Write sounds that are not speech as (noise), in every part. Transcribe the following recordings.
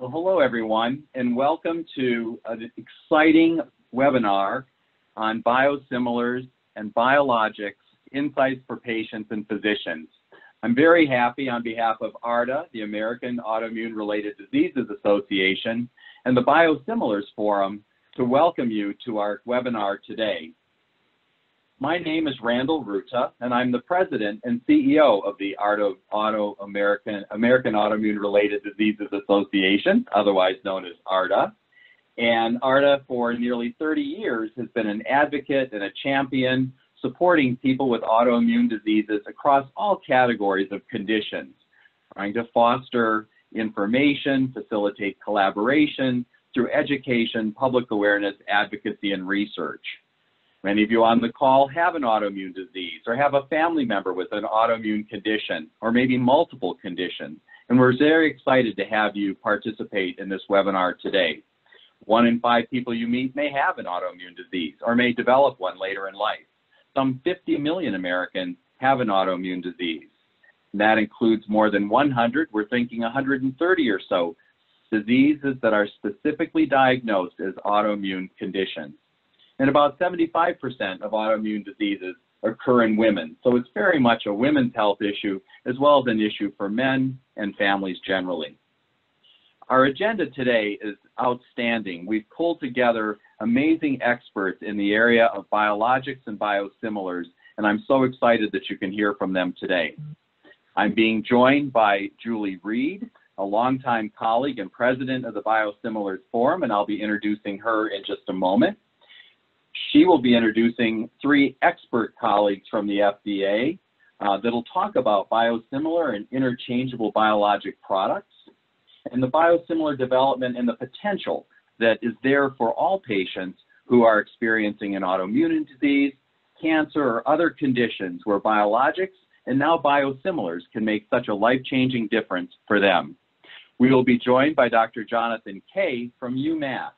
Well, hello everyone, and welcome to an exciting webinar on biosimilars and biologics, insights for patients and physicians. I'm very happy on behalf of AARDA, the American Autoimmune Related Diseases Association, and the Biosimilars Forum to welcome you to our webinar today. My name is Randall Rutta, and I'm the president and CEO of the Auto, Auto American, American Autoimmune Related Diseases Association, otherwise known as AARDA. And AARDA, for nearly 30 years, has been an advocate and a champion supporting people with autoimmune diseases across all categories of conditions, trying to foster information, facilitate collaboration through education, public awareness, advocacy, and research. Many of you on the call have an autoimmune disease or have a family member with an autoimmune condition or maybe multiple conditions. And we're very excited to have you participate in this webinar today. One in five people you meet may have an autoimmune disease or may develop one later in life. Some 50 million Americans have an autoimmune disease. And that includes more than 100, we're thinking 130 or so, diseases that are specifically diagnosed as autoimmune conditions and about 75% of autoimmune diseases occur in women. So it's very much a women's health issue as well as an issue for men and families generally. Our agenda today is outstanding. We've pulled together amazing experts in the area of biologics and biosimilars, and I'm so excited that you can hear from them today. I'm being joined by Julie Reed, a longtime colleague and president of the Biosimilars Forum, and I'll be introducing her in just a moment. She will be introducing three expert colleagues from the FDA uh, that'll talk about biosimilar and interchangeable biologic products and the biosimilar development and the potential that is there for all patients who are experiencing an autoimmune disease, cancer, or other conditions where biologics and now biosimilars can make such a life-changing difference for them. We will be joined by Dr. Jonathan Kay from UMass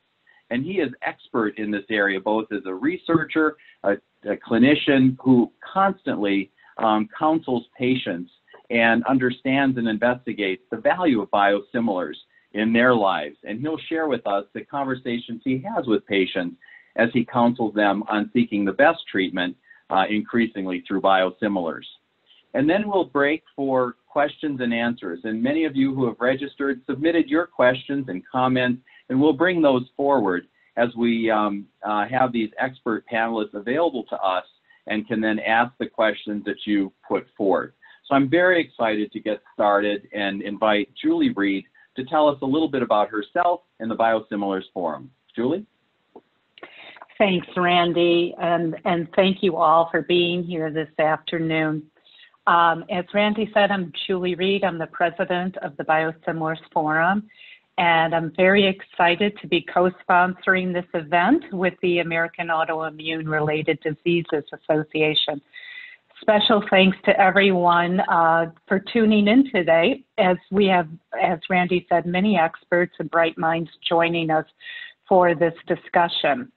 and he is expert in this area, both as a researcher, a, a clinician who constantly um, counsels patients and understands and investigates the value of biosimilars in their lives. And he'll share with us the conversations he has with patients as he counsels them on seeking the best treatment uh, increasingly through biosimilars. And then we'll break for questions and answers. And many of you who have registered submitted your questions and comments and we'll bring those forward as we um, uh, have these expert panelists available to us and can then ask the questions that you put forth. So I'm very excited to get started and invite Julie Reed to tell us a little bit about herself and the Biosimilars Forum. Julie? Thanks, Randy, and, and thank you all for being here this afternoon. Um, as Randy said, I'm Julie Reed. I'm the president of the Biosimilars Forum, and I'm very excited to be co-sponsoring this event with the American Autoimmune Related Diseases Association. Special thanks to everyone uh, for tuning in today as we have, as Randy said, many experts and bright minds joining us for this discussion.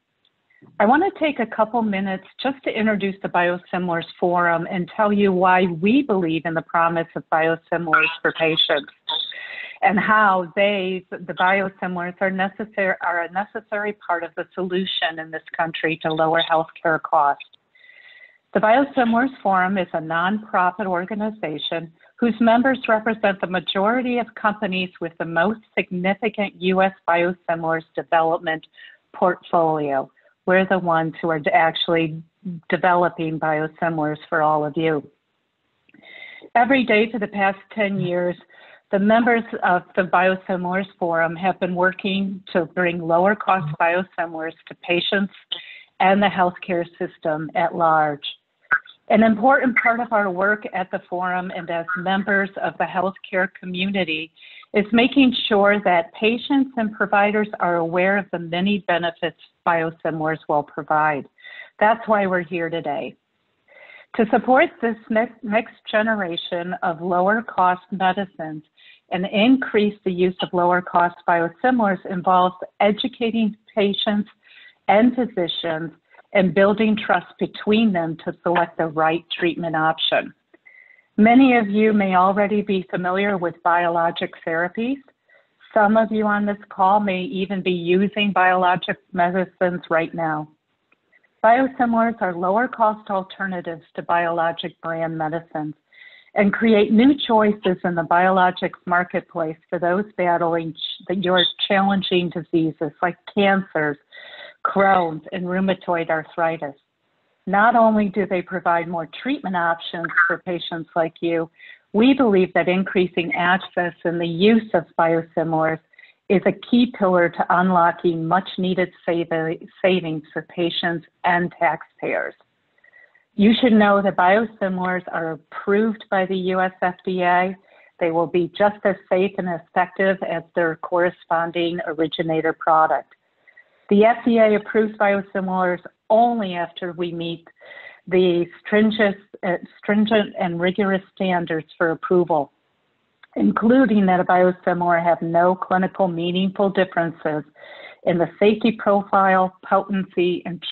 I want to take a couple minutes just to introduce the Biosimilars Forum and tell you why we believe in the promise of biosimilars for patients and how they, the biosimilars, are necessary are a necessary part of the solution in this country to lower healthcare costs. The Biosimilars Forum is a nonprofit organization whose members represent the majority of companies with the most significant U.S. biosimilars development portfolio. We're the ones who are actually developing biosimilars for all of you. Every day for the past 10 years, the members of the Biosimilars Forum have been working to bring lower cost biosimilars to patients and the healthcare system at large. An important part of our work at the forum and as members of the healthcare community is making sure that patients and providers are aware of the many benefits biosimilars will provide. That's why we're here today. To support this next generation of lower cost medicines, and increase the use of lower cost biosimilars involves educating patients and physicians and building trust between them to select the right treatment option. Many of you may already be familiar with biologic therapies. Some of you on this call may even be using biologic medicines right now. Biosimilars are lower cost alternatives to biologic brand medicines and create new choices in the biologics marketplace for those battling your challenging diseases like cancers, Crohn's, and rheumatoid arthritis. Not only do they provide more treatment options for patients like you, we believe that increasing access and the use of biosimilars is a key pillar to unlocking much needed savings for patients and taxpayers. You should know that biosimilars are approved by the US FDA. They will be just as safe and effective as their corresponding originator product. The FDA approves biosimilars only after we meet the stringent, stringent and rigorous standards for approval, including that a biosimilar have no clinical meaningful differences in the safety profile, potency, and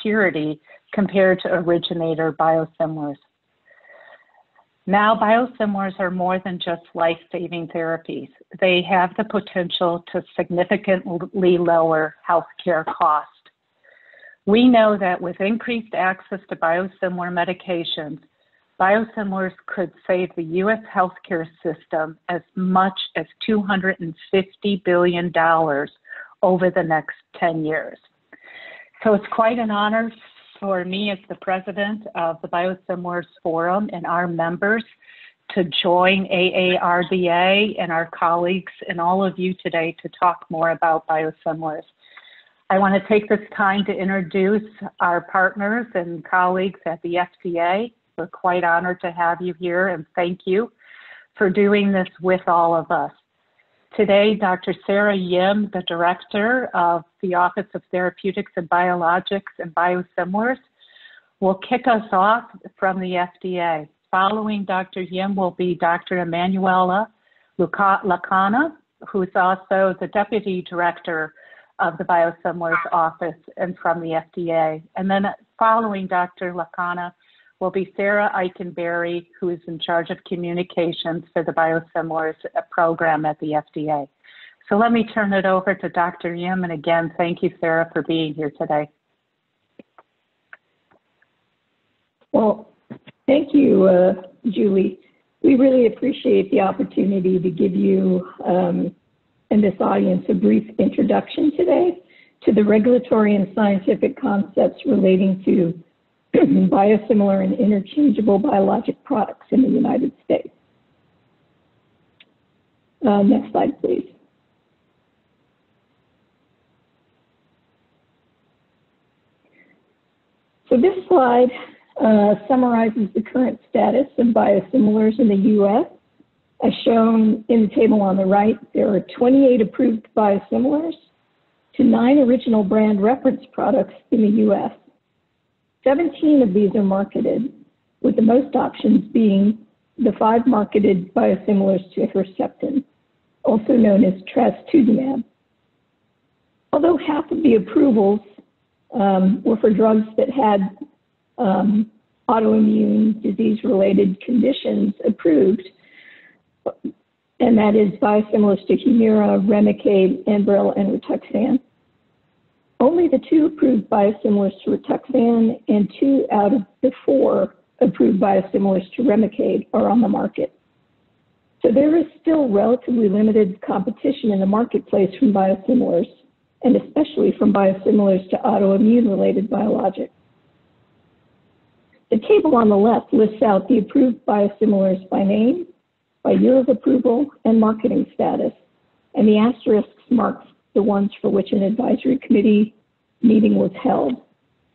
purity compared to originator biosimilars. Now, biosimilars are more than just life saving therapies. They have the potential to significantly lower healthcare costs. We know that with increased access to biosimilar medications, biosimilars could save the U.S. healthcare system as much as $250 billion over the next 10 years. So it's quite an honor for me as the president of the Biosimilars Forum and our members to join AARDA and our colleagues and all of you today to talk more about biosimilars. I want to take this time to introduce our partners and colleagues at the FDA. We're quite honored to have you here and thank you for doing this with all of us. Today, Dr. Sarah Yim, the Director of the Office of Therapeutics and Biologics and Biosimilars, will kick us off from the FDA. Following Dr. Yim will be Dr. Emanuela Lacana, who's also the Deputy Director of the Biosimilars Office and from the FDA. And then following Dr. Lacana will be Sarah Ikenberry, who is in charge of communications for the biosimilars program at the FDA. So let me turn it over to Dr. Yim. And again, thank you, Sarah, for being here today. Well, thank you, uh, Julie. We really appreciate the opportunity to give you um, and this audience a brief introduction today to the regulatory and scientific concepts relating to (clears throat) biosimilar and interchangeable biologic products in the United States. Uh, next slide, please. So this slide uh, summarizes the current status of biosimilars in the U.S. As shown in the table on the right, there are 28 approved biosimilars to nine original brand reference products in the U.S. 17 of these are marketed, with the most options being the five marketed biosimilars to Herceptin, also known as trastuzumab. Although half of the approvals um, were for drugs that had um, autoimmune disease-related conditions approved, and that is biosimilars to Humira, Remicade, Enbrel, and Rituxan. Only the two approved biosimilars to Rituxan and two out of the four approved biosimilars to Remicade are on the market. So there is still relatively limited competition in the marketplace from biosimilars, and especially from biosimilars to autoimmune-related biologics. The table on the left lists out the approved biosimilars by name by year of approval and marketing status, and the asterisks mark the ones for which an advisory committee meeting was held.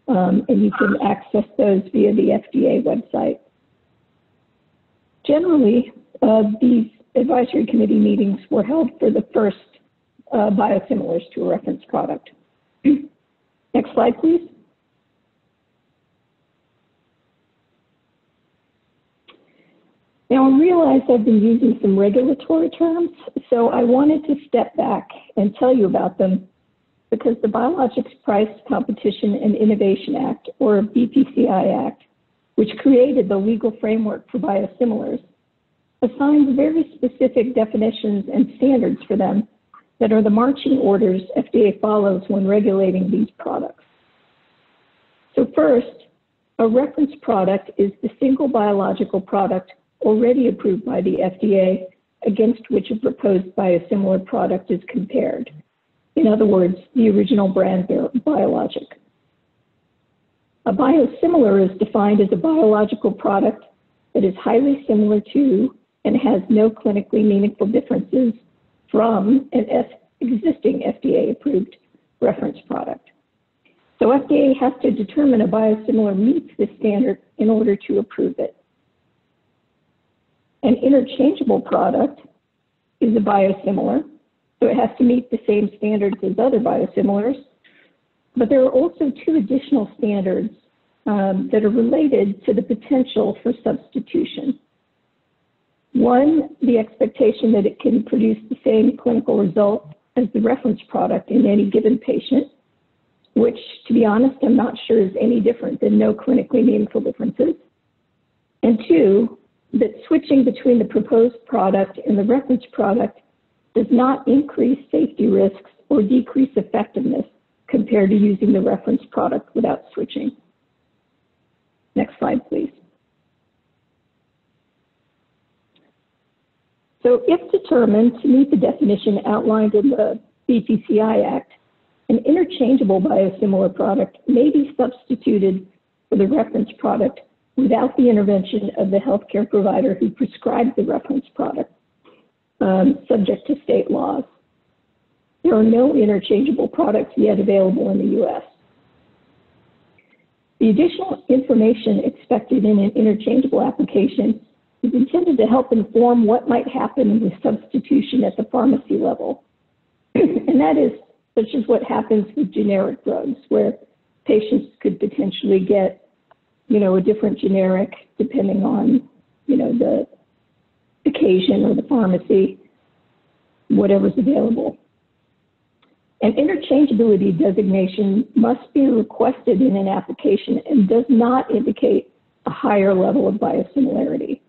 Um, and you can access those via the FDA website. Generally, uh, these advisory committee meetings were held for the first uh, biosimilars to a reference product. (clears throat) Next slide, please. Now, I realize I've been using some regulatory terms, so I wanted to step back and tell you about them because the Biologics Price Competition and Innovation Act, or BPCI Act, which created the legal framework for biosimilars, assigns very specific definitions and standards for them that are the marching orders FDA follows when regulating these products. So first, a reference product is the single biological product already approved by the FDA against which a proposed biosimilar product is compared. In other words, the original brand biologic. A biosimilar is defined as a biological product that is highly similar to and has no clinically meaningful differences from an existing FDA-approved reference product. So FDA has to determine a biosimilar meets this standard in order to approve it. An interchangeable product is a biosimilar, so it has to meet the same standards as other biosimilars. But there are also two additional standards um, that are related to the potential for substitution. One, the expectation that it can produce the same clinical result as the reference product in any given patient, which, to be honest, I'm not sure is any different than no clinically meaningful differences. And two, that switching between the proposed product and the reference product does not increase safety risks or decrease effectiveness compared to using the reference product without switching. Next slide, please. So if determined to meet the definition outlined in the BPCI Act, an interchangeable biosimilar product may be substituted for the reference product without the intervention of the healthcare provider who prescribed the reference product, um, subject to state laws. There are no interchangeable products yet available in the U.S. The additional information expected in an interchangeable application is intended to help inform what might happen with substitution at the pharmacy level. (clears throat) and that is such as what happens with generic drugs, where patients could potentially get you know, a different generic depending on, you know, the occasion or the pharmacy, whatever's available. An interchangeability designation must be requested in an application and does not indicate a higher level of biosimilarity.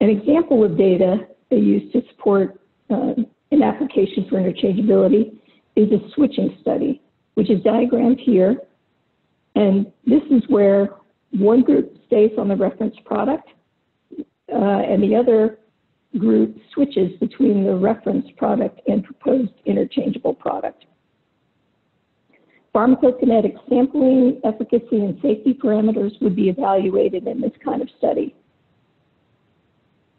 An example of data they use to support uh, an application for interchangeability is a switching study, which is diagrammed here and this is where one group stays on the reference product uh, and the other group switches between the reference product and proposed interchangeable product. Pharmacokinetic sampling, efficacy, and safety parameters would be evaluated in this kind of study.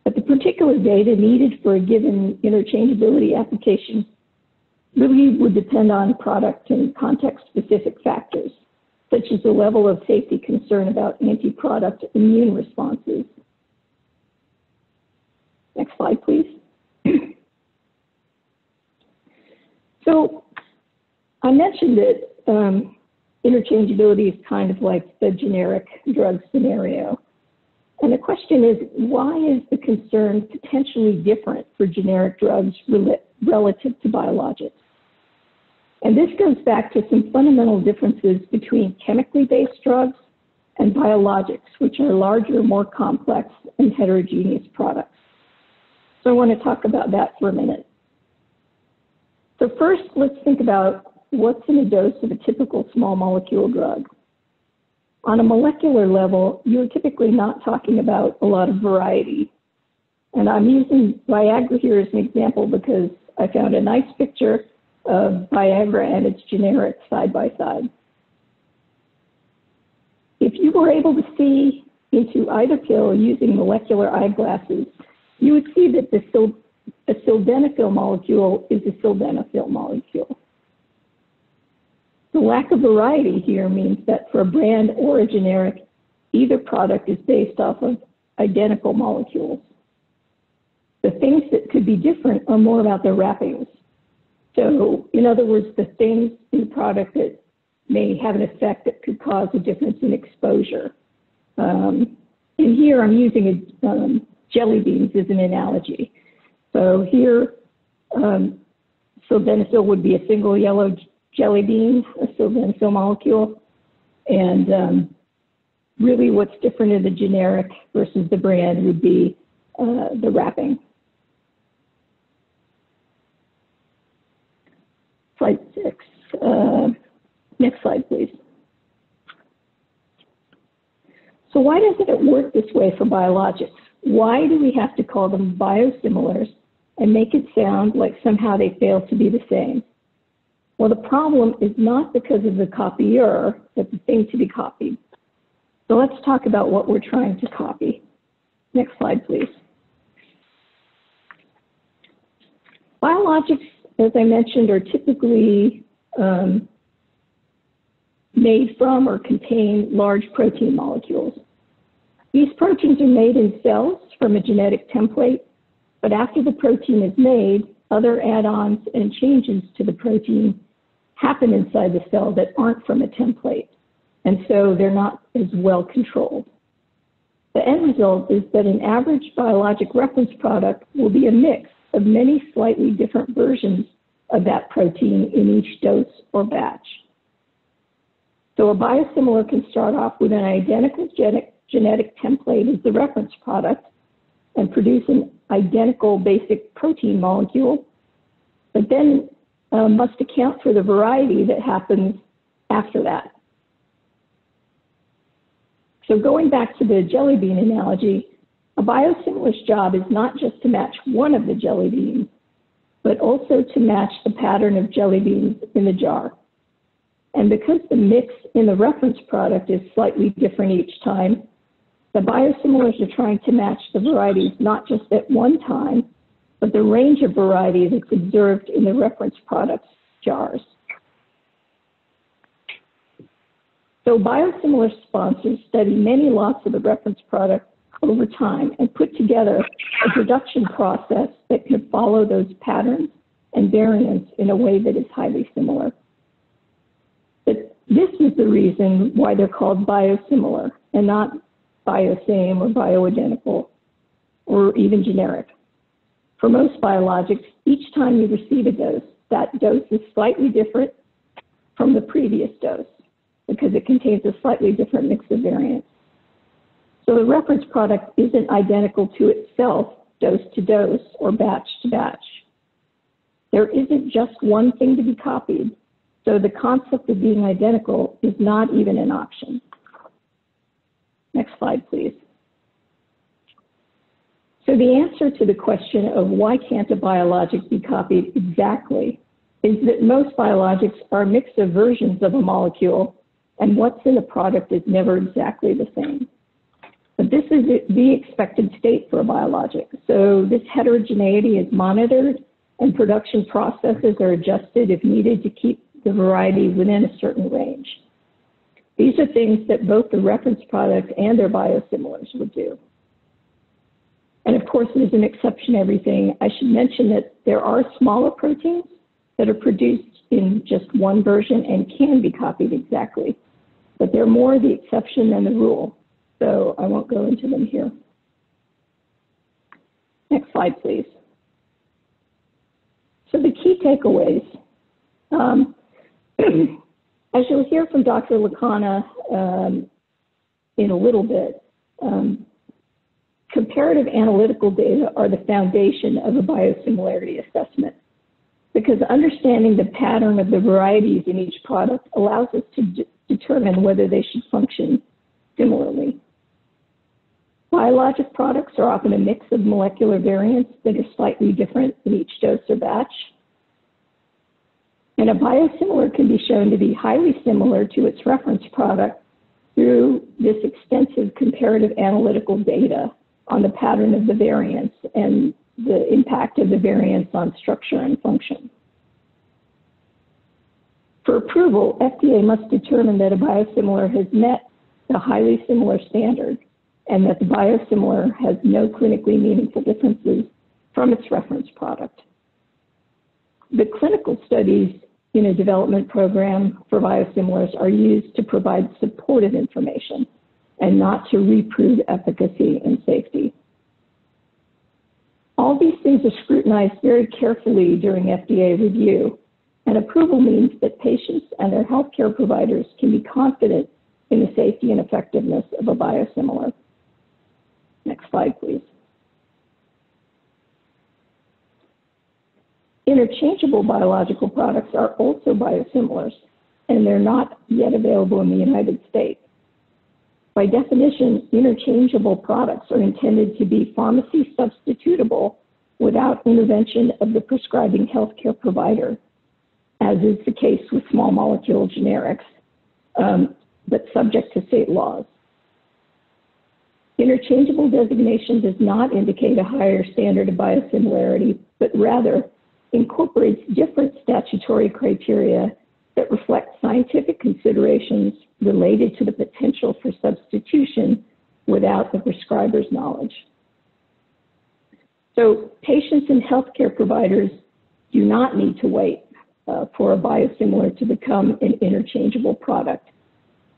But the particular data needed for a given interchangeability application really would depend on product and context-specific factors such as the level of safety concern about anti-product immune responses. Next slide, please. so I mentioned that um, interchangeability is kind of like the generic drug scenario. And the question is, why is the concern potentially different for generic drugs relative to biologics? And this goes back to some fundamental differences between chemically based drugs and biologics, which are larger, more complex, and heterogeneous products. So I want to talk about that for a minute. So first, let's think about what's in a dose of a typical small molecule drug. On a molecular level, you're typically not talking about a lot of variety. And I'm using Viagra here as an example because I found a nice picture of Viagra and its generic side by side. If you were able to see into either pill using molecular eyeglasses, you would see that the sil a sildenafil molecule is a sildenafil molecule. The lack of variety here means that for a brand or a generic, either product is based off of identical molecules. The things that could be different are more about their wrappings. So in other words, the things in the product that may have an effect that could cause a difference in exposure. Um, and here I'm using a, um, jelly beans as an analogy. So here, um, sildenafil would be a single yellow jelly bean, a sildenafil molecule. And um, really what's different in the generic versus the brand would be uh, the wrapping. Slide six. Uh, Uh, next slide, please. So why doesn't it work this way for biologics? Why do we have to call them biosimilars and make it sound like somehow they fail to be the same? Well, the problem is not because of the copier, but the thing to be copied. So let's talk about what we're trying to copy. Next slide, please. Biologics, as I mentioned, are typically um, made from or contain large protein molecules. These proteins are made in cells from a genetic template, but after the protein is made, other add-ons and changes to the protein happen inside the cell that aren't from a template, and so they're not as well controlled. The end result is that an average biologic reference product will be a mix of many slightly different versions of that protein in each dose or batch. So a biosimilar can start off with an identical genetic, genetic template as the reference product and produce an identical basic protein molecule, but then uh, must account for the variety that happens after that. So going back to the jelly bean analogy, a biosimilar's job is not just to match one of the jelly beans, but also to match the pattern of jelly beans in the jar. And because the mix in the reference product is slightly different each time, the biosimilars are trying to match the varieties not just at one time, but the range of variety that's observed in the reference product's jars. So biosimilar sponsors study many lots of the reference product over time and put together a production process that can follow those patterns and variants in a way that is highly similar. But this is the reason why they're called biosimilar and not biosame or bioidentical or even generic. For most biologics, each time you receive a dose, that dose is slightly different from the previous dose because it contains a slightly different mix of variants. So the reference product isn't identical to itself, dose to dose or batch to batch. There isn't just one thing to be copied, so the concept of being identical is not even an option. Next slide, please. So the answer to the question of why can't a biologic be copied exactly is that most biologics are a mix of versions of a molecule and what's in the product is never exactly the same. But this is the expected state for a biologic. So this heterogeneity is monitored and production processes are adjusted if needed to keep the variety within a certain range. These are things that both the reference product and their biosimilars would do. And of course, there's an exception to everything. I should mention that there are smaller proteins that are produced in just one version and can be copied exactly, but they're more the exception than the rule. So I won't go into them here. Next slide, please. So the key takeaways. Um, (clears throat) as you'll hear from Dr. Lacana um, in a little bit, um, comparative analytical data are the foundation of a biosimilarity assessment because understanding the pattern of the varieties in each product allows us to determine whether they should function similarly. Biologic products are often a mix of molecular variants that are slightly different in each dose or batch. And a biosimilar can be shown to be highly similar to its reference product through this extensive comparative analytical data on the pattern of the variants and the impact of the variants on structure and function. For approval, FDA must determine that a biosimilar has met the highly similar standard and that the biosimilar has no clinically meaningful differences from its reference product. The clinical studies in a development program for biosimilars are used to provide supportive information and not to reprove efficacy and safety. All these things are scrutinized very carefully during FDA review, and approval means that patients and their healthcare providers can be confident in the safety and effectiveness of a biosimilar slide, please. Interchangeable biological products are also biosimilars, and they're not yet available in the United States. By definition, interchangeable products are intended to be pharmacy substitutable without intervention of the prescribing healthcare provider, as is the case with small molecule generics, um, but subject to state laws. Interchangeable designation does not indicate a higher standard of biosimilarity, but rather incorporates different statutory criteria that reflect scientific considerations related to the potential for substitution without the prescriber's knowledge. So patients and healthcare providers do not need to wait uh, for a biosimilar to become an interchangeable product.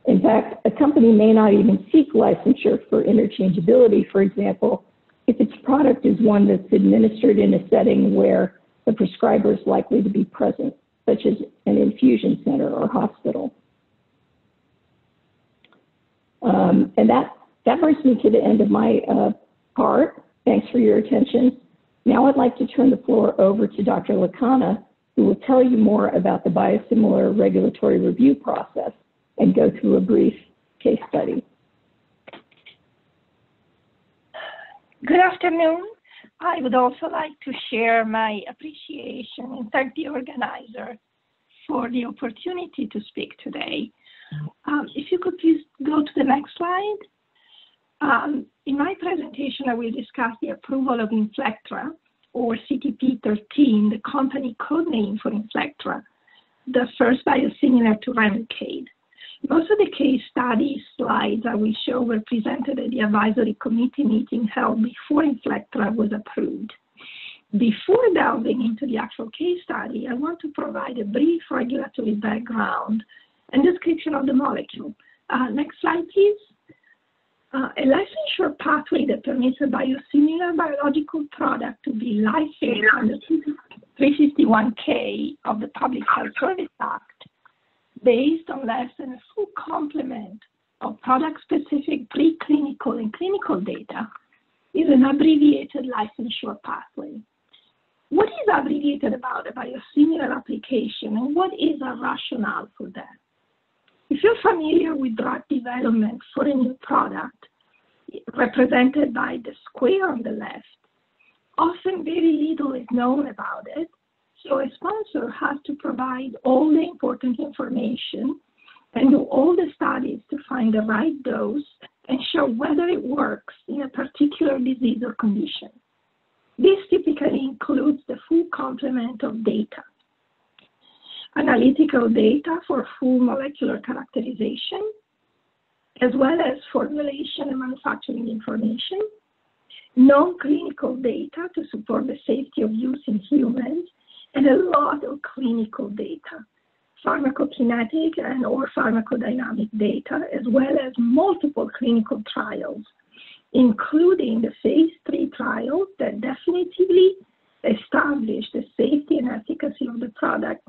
In fact, a company may not even seek licensure for interchangeability, for example, if its product is one that's administered in a setting where the prescriber is likely to be present, such as an infusion center or hospital. Um, and that, that brings me to the end of my uh, part. Thanks for your attention. Now I'd like to turn the floor over to Dr. Lacana, who will tell you more about the biosimilar regulatory review process and go through a brief case study. Good afternoon. I would also like to share my appreciation and thank the organizer for the opportunity to speak today. Um, if you could please go to the next slide. Um, in my presentation, I will discuss the approval of Inflectra, or CTP13, the company code name for Inflectra, the first biosimilar to Remicade. Most of the case study slides I will show were presented at the advisory committee meeting held before Inflectra was approved. Before delving into the actual case study, I want to provide a brief regulatory background and description of the molecule. Uh, next slide, please. Uh, a licensure pathway that permits a biosimilar biological product to be licensed under 351K of the Public Health Service Act based on less than a full complement of product-specific preclinical and clinical data is an abbreviated licensure pathway. What is abbreviated about a biosimilar application and what is a rationale for that? If you're familiar with drug development for a new product, represented by the square on the left, often very little is known about it. So a sponsor has to provide all the important information and do all the studies to find the right dose and show whether it works in a particular disease or condition. This typically includes the full complement of data analytical data for full molecular characterization, as well as formulation and manufacturing information, non-clinical data to support the safety of use in humans, and a lot of clinical data, pharmacokinetic and or pharmacodynamic data, as well as multiple clinical trials, including the phase three trial that definitively established the safety and efficacy of the product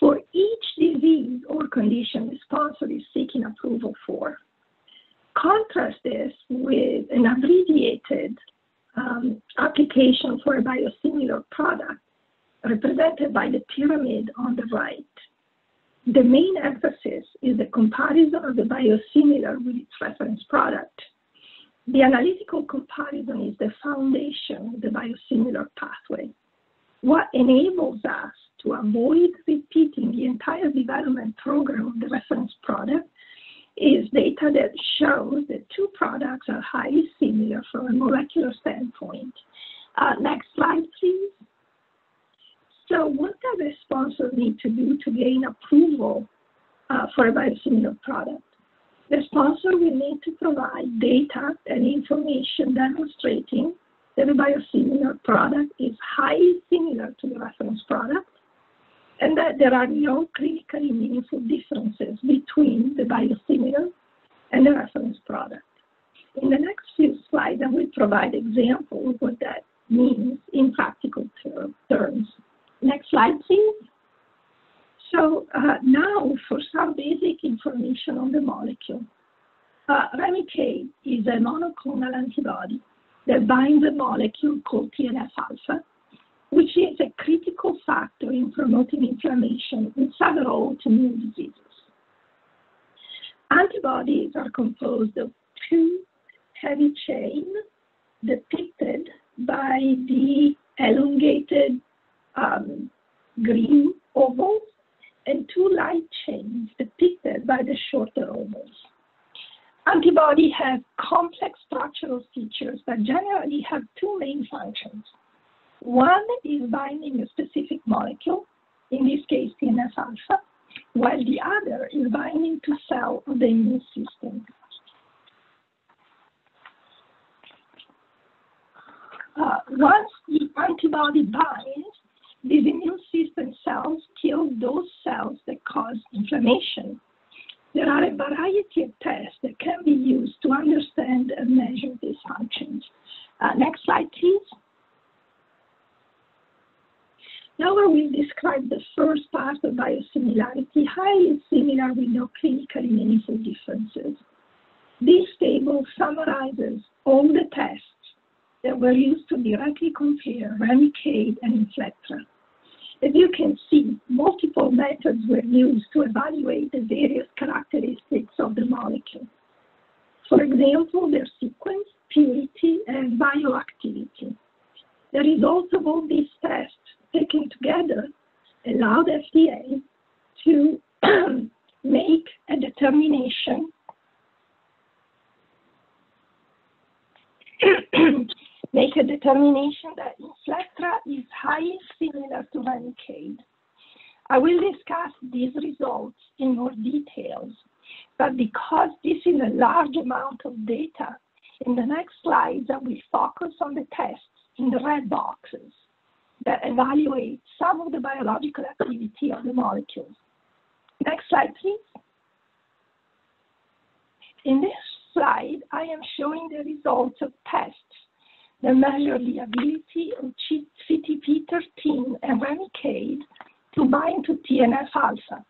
for each disease or condition the sponsor is seeking approval for. Contrast this with an abbreviated um, application for a biosimilar product represented by the pyramid on the right. The main emphasis is the comparison of the biosimilar with its reference product. The analytical comparison is the foundation of the biosimilar pathway. What enables us to avoid repeating the entire development program of the reference product is data that shows that two products are highly similar from a molecular standpoint. Uh, next slide, please. So what does a sponsor need to do to gain approval uh, for a biosimilar product? The sponsor will need to provide data and information demonstrating that a biosimilar product is highly similar to the reference product and that there are no clinically meaningful differences between the biosimilar and the reference product. In the next few slides, I will provide examples of what that means in practical ter terms. Next slide, please. So uh, now for some basic information on the molecule. Uh, Remicade is a monoclonal antibody that binds a molecule called TNF-alpha which is a critical factor in promoting inflammation in several autoimmune diseases. Antibodies are composed of two heavy chains depicted by the elongated um, green ovals and two light chains depicted by the shorter ovals. Antibody have complex structural features that generally have two main functions. One is binding a specific molecule, in this case TNF alpha, while the other is binding to cell of the immune system. Uh, once the antibody binds, these immune system cells kill those cells that cause inflammation. There are a variety of tests that can be used to understand and measure these functions. Uh, next slide, please. Now I will describe the first part of biosimilarity, highly similar with no clinically meaningful differences. This table summarizes all the tests that were used to directly compare Remicade and Inflectra. As you can see, multiple methods were used to evaluate the various characteristics of the molecule. For example, their sequence, purity, and bioactivity. The results of all these tests taken together allowed FDA to (clears throat) make a determination (clears throat) make a determination that Inflectra is highly similar to Remicade. I will discuss these results in more details, but because this is a large amount of data, in the next slides I will focus on the tests in the red boxes that evaluate some of the biological activity of the molecules. Next slide, please. In this slide, I am showing the results of tests the ability of CTP13 and Remicade to bind to TNF-alpha,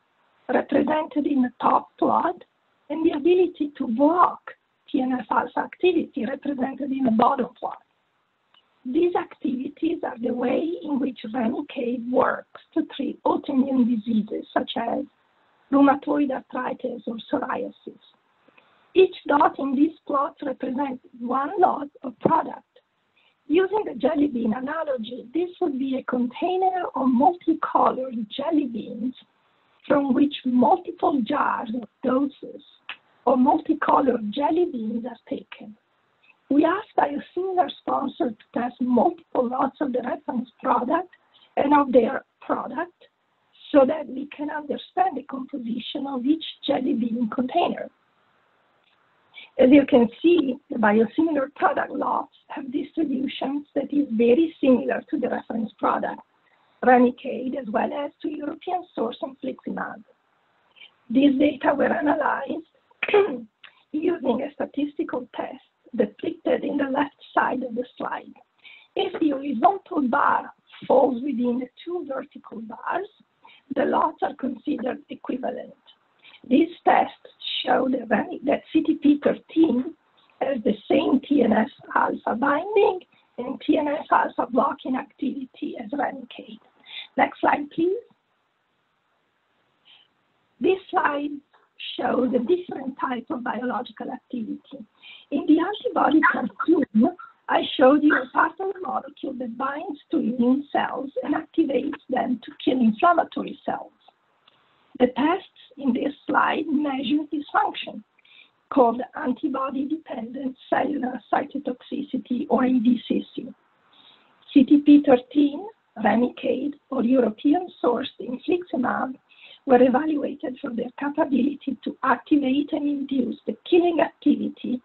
represented in the top plot, and the ability to block TNF-alpha activity, represented in the bottom plot. These activities are the way in which Remicade works to treat autoimmune diseases such as rheumatoid arthritis or psoriasis. Each dot in this plot represents one lot of product. Using the jelly bean analogy, this would be a container of multicolored jelly beans from which multiple jars of doses or multicolored jelly beans are taken. We asked biosimilar sponsor to test multiple lots of the reference product and of their product so that we can understand the composition of each jelly bean container. As you can see, the biosimilar product lots have distributions that is very similar to the reference product, Remicade, as well as to European source on infliximab. These data were analyzed (clears throat) using a statistical test depicted in the left side of the slide. If the horizontal bar falls within the two vertical bars, the lots are considered equivalent. These tests show that CTP13 has the same TNF-alpha binding and TNF-alpha blocking activity as Remicade. Next slide, please. This slide shows a different type of biological activity. In the antibody cartoon, I showed you a part of the molecule that binds to immune cells and activates them to kill inflammatory cells. The tests in this slide measure this function, called antibody-dependent cellular cytotoxicity, or ADCC. CTP13, Remicade, or European-sourced infliximab were evaluated for their capability to activate and induce the killing activity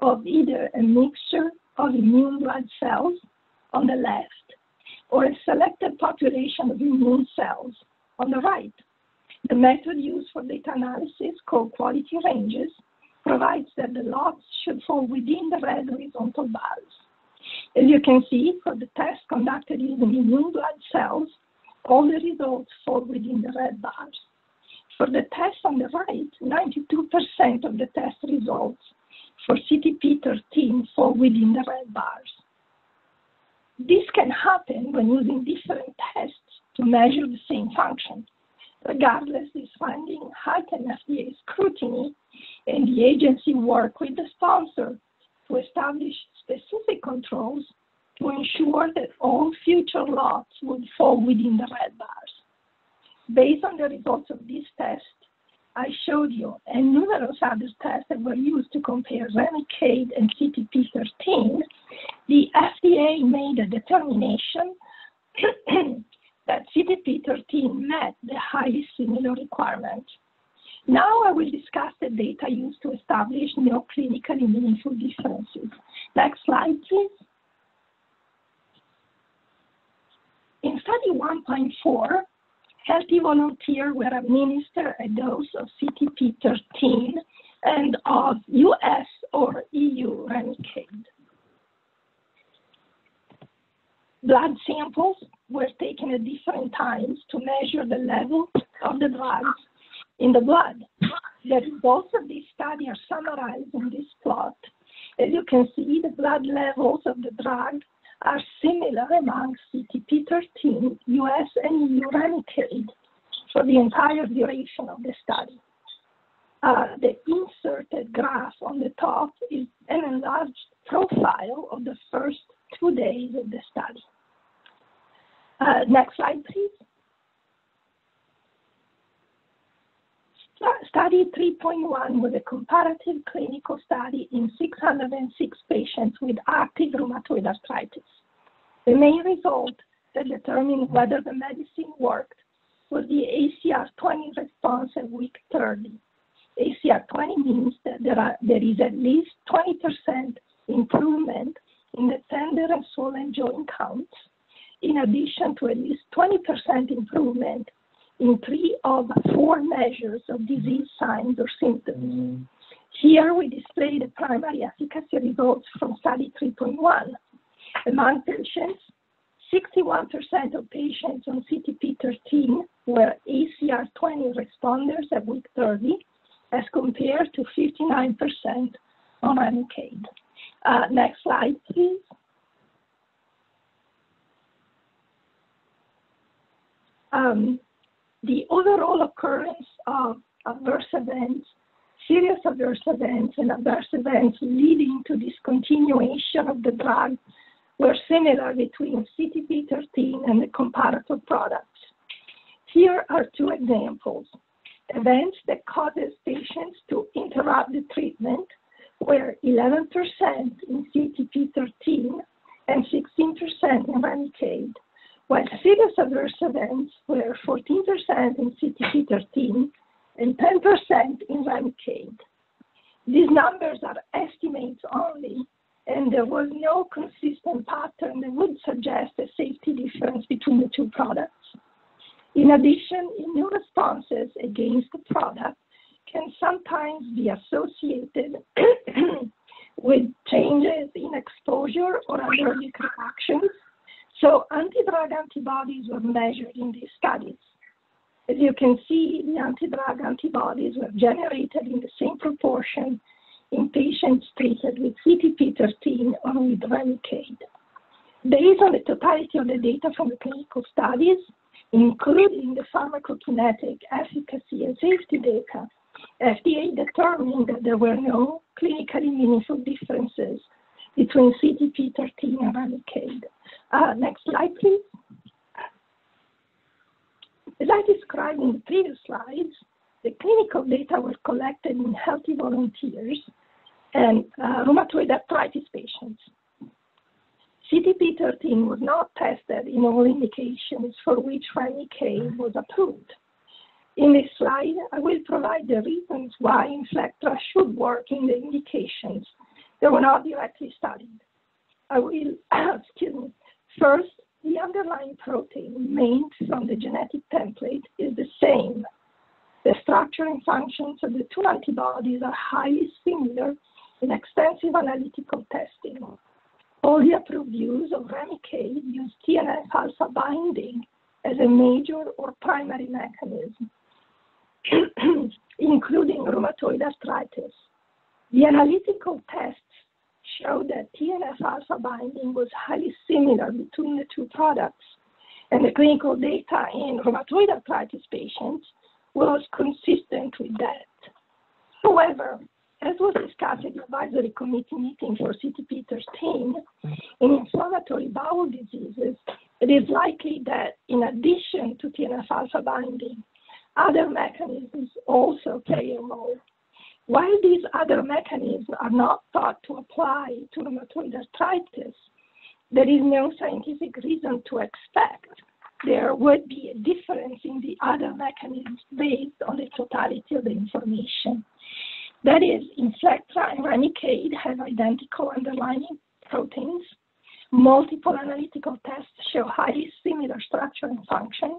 of either a mixture of immune blood cells on the left or a selected population of immune cells on the right. The method used for data analysis, called quality ranges, provides that the lots should fall within the red horizontal bars. As you can see, for the test conducted using immune blood cells, all the results fall within the red bars. For the test on the right, 92% of the test results for CTP13 fall within the red bars. This can happen when using different tests to measure the same function. Regardless, this finding heightened FDA scrutiny, and the agency worked with the sponsor to establish specific controls to ensure that all future lots would fall within the red bars. Based on the results of this test, I showed you and numerous other tests that were used to compare Remicade and CTP13, the FDA made a determination (clears throat) that CTP13 met the highly similar requirement. Now I will discuss the data used to establish no clinically meaningful differences. Next slide, please. In study 1.4, healthy volunteers were administered a dose of CTP13 and of US or EU Remicade. Blood samples were taken at different times to measure the level of the drugs in the blood. The results of this study are summarized in this plot. As you can see, the blood levels of the drug are similar among CTP13, US and EU Remicade for the entire duration of the study. Uh, the inserted graph on the top is an enlarged profile of the first two days of the study. Uh, next slide, please. Study 3.1 was a comparative clinical study in 606 patients with active rheumatoid arthritis. The main result that determined whether the medicine worked was the ACR20 response at week 30. ACR20 means that there is at least 20% improvement in the tender and swollen joint counts, in addition to at least 20% improvement in three of four measures of disease signs or symptoms. Here we display the primary efficacy results from study 3.1. Among patients, 61% of patients on CTP13 were ACR20 responders at week 30, as compared to 59% on Remicade. Uh, next slide, please. Um, the overall occurrence of adverse events, serious adverse events, and adverse events leading to discontinuation of the drug were similar between CTP13 and the comparator products. Here are two examples. Events that causes patients to interrupt the treatment were 11% in CTP13 and 16% in Remicade while serious adverse events were 14% in CTP13 and 10% in Remicade. These numbers are estimates only, and there was no consistent pattern that would suggest a safety difference between the two products. In addition, immune responses against the product can sometimes be associated (clears throat) with changes in exposure or allergic reactions so anti-drug antibodies were measured in these studies. As you can see, the anti-drug antibodies were generated in the same proportion in patients treated with CTP13 or with Remicade. Based on the totality of the data from the clinical studies, including the pharmacokinetic efficacy and safety data, FDA determined that there were no clinically meaningful differences between CTP13 and Remicade. Uh, next slide, please. As I described in the previous slides, the clinical data were collected in healthy volunteers and uh, rheumatoid arthritis patients. CTP13 was not tested in all indications for which Remicade was approved. In this slide, I will provide the reasons why Inflectra should work in the indications that were not directly studied. I will, (coughs) excuse me, First, the underlying protein remains from the genetic template is the same. The structure and functions of the two antibodies are highly similar in extensive analytical testing. All the approved use of Remicade use TNF-alpha binding as a major or primary mechanism, (coughs) including rheumatoid arthritis. The analytical tests showed that TNF alpha binding was highly similar between the two products, and the clinical data in rheumatoid arthritis patients was consistent with that. However, as was discussed in the advisory committee meeting for CTP13, in inflammatory bowel diseases, it is likely that in addition to TNF-alpha binding, other mechanisms also play a role. While these other mechanisms are not thought to apply to rheumatoid arthritis, there is no scientific reason to expect there would be a difference in the other mechanisms based on the totality of the information. That is, Inflectra and Remicade have identical underlying proteins. Multiple analytical tests show highly similar structure and function,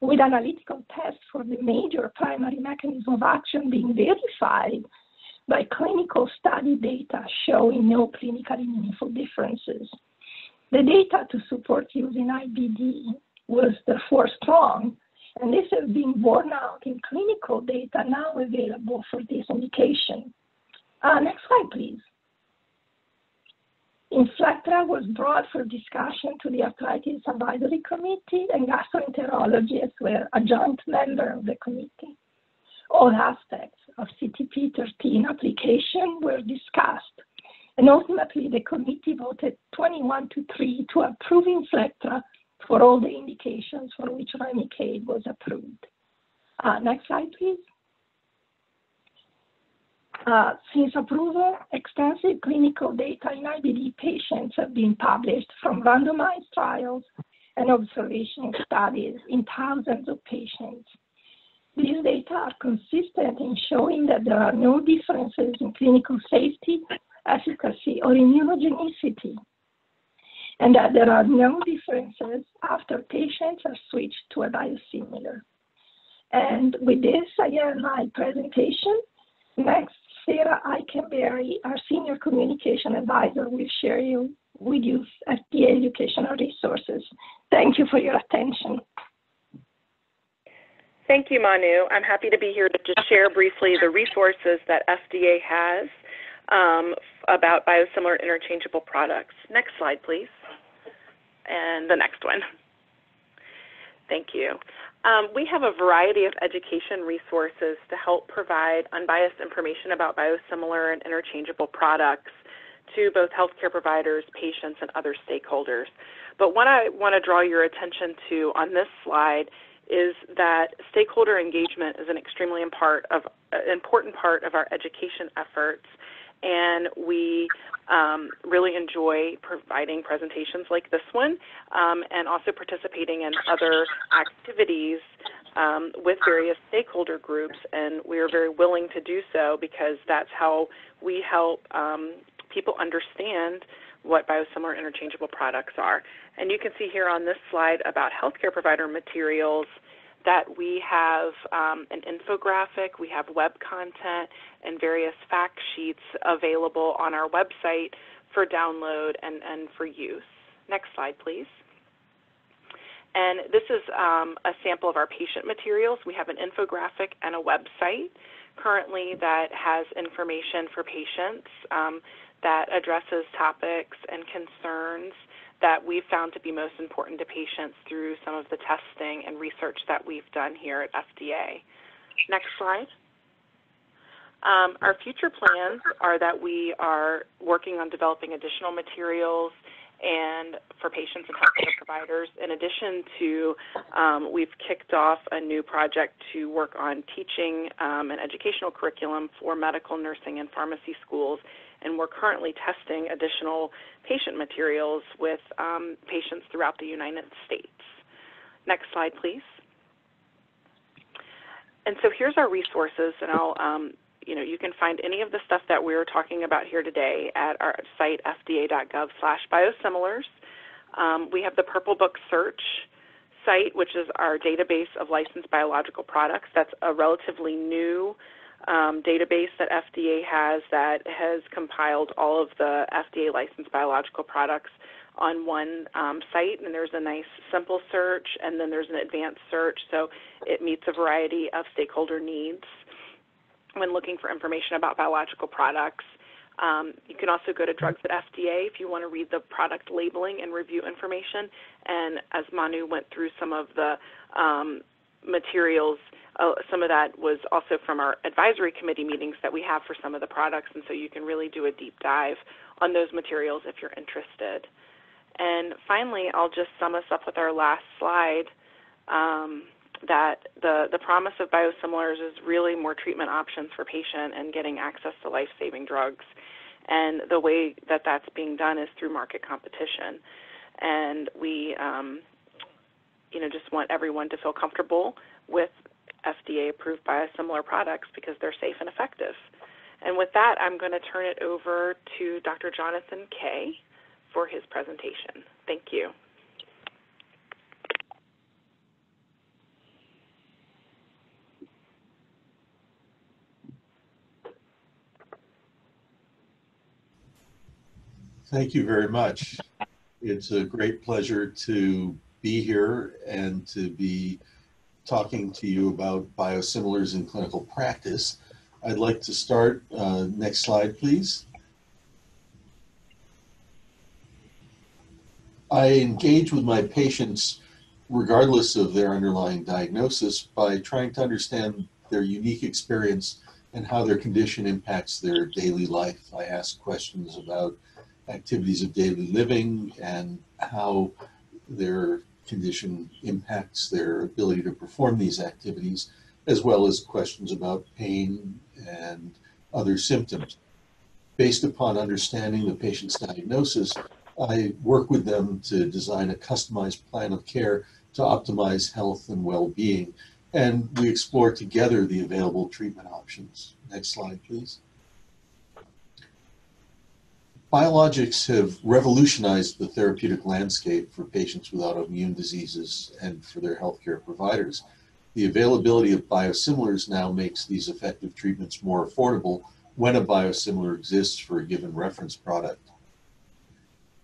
with analytical tests for the major primary mechanism of action being verified by clinical study data showing no clinically meaningful differences. The data to support using IBD was therefore strong, and this has been borne out in clinical data now available for this indication. Uh, next slide, please. Inflectra was brought for discussion to the Arthritis Advisory Committee, and gastroenterologists were a joint member of the committee. All aspects of CTP13 application were discussed, and ultimately the committee voted 21 to 3 to approve Inflectra for all the indications for which Remicade was approved. Uh, next slide, please. Uh, since approval, extensive clinical data in IBD patients have been published from randomized trials and observation studies in thousands of patients. These data are consistent in showing that there are no differences in clinical safety, efficacy, or immunogenicity and that there are no differences after patients are switched to a biosimilar. And with this, I end my presentation. Next, Sarah Ikenberry, our Senior Communication Advisor, will share you with you FDA educational resources. Thank you for your attention. Thank you, Manu. I'm happy to be here to just share briefly the resources that FDA has um, about biosimilar interchangeable products. Next slide, please and the next one. Thank you. Um, we have a variety of education resources to help provide unbiased information about biosimilar and interchangeable products to both healthcare providers, patients, and other stakeholders. But what I want to draw your attention to on this slide is that stakeholder engagement is an extremely part of, uh, important part of our education efforts and we um, really enjoy providing presentations like this one um, and also participating in other activities um, with various stakeholder groups. And we are very willing to do so because that's how we help um, people understand what biosimilar interchangeable products are. And you can see here on this slide about healthcare provider materials that we have um, an infographic, we have web content, and various fact sheets available on our website for download and, and for use. Next slide, please. And this is um, a sample of our patient materials. We have an infographic and a website currently that has information for patients um, that addresses topics and concerns that we've found to be most important to patients through some of the testing and research that we've done here at FDA. Next slide. Um, our future plans are that we are working on developing additional materials and for patients and healthcare providers. In addition to, um, we've kicked off a new project to work on teaching um, an educational curriculum for medical, nursing, and pharmacy schools and we're currently testing additional patient materials with um, patients throughout the United States. Next slide, please. And so here's our resources, and I'll, um, you know, you can find any of the stuff that we're talking about here today at our site, fda.gov slash biosimilars. Um, we have the Purple Book Search site, which is our database of licensed biological products. That's a relatively new um, database that FDA has that has compiled all of the FDA licensed biological products on one um, site, and there's a nice simple search, and then there's an advanced search, so it meets a variety of stakeholder needs when looking for information about biological products. Um, you can also go to Drugs at FDA if you want to read the product labeling and review information. And as Manu went through some of the um, materials, uh, some of that was also from our advisory committee meetings that we have for some of the products, and so you can really do a deep dive on those materials if you're interested. And finally, I'll just sum us up with our last slide. Um, that the, the promise of biosimilars is really more treatment options for patient and getting access to life-saving drugs. And the way that that's being done is through market competition. And we, um, you know, just want everyone to feel comfortable with FDA-approved biosimilar products because they're safe and effective. And with that, I'm going to turn it over to Dr. Jonathan Kay for his presentation. Thank you. Thank you very much. It's a great pleasure to be here and to be talking to you about biosimilars in clinical practice. I'd like to start, uh, next slide, please. I engage with my patients regardless of their underlying diagnosis by trying to understand their unique experience and how their condition impacts their daily life. I ask questions about activities of daily living and how their condition impacts their ability to perform these activities, as well as questions about pain and other symptoms. Based upon understanding the patient's diagnosis, I work with them to design a customized plan of care to optimize health and well-being. And we explore together the available treatment options. Next slide, please. Biologics have revolutionized the therapeutic landscape for patients with autoimmune diseases and for their healthcare providers. The availability of biosimilars now makes these effective treatments more affordable when a biosimilar exists for a given reference product.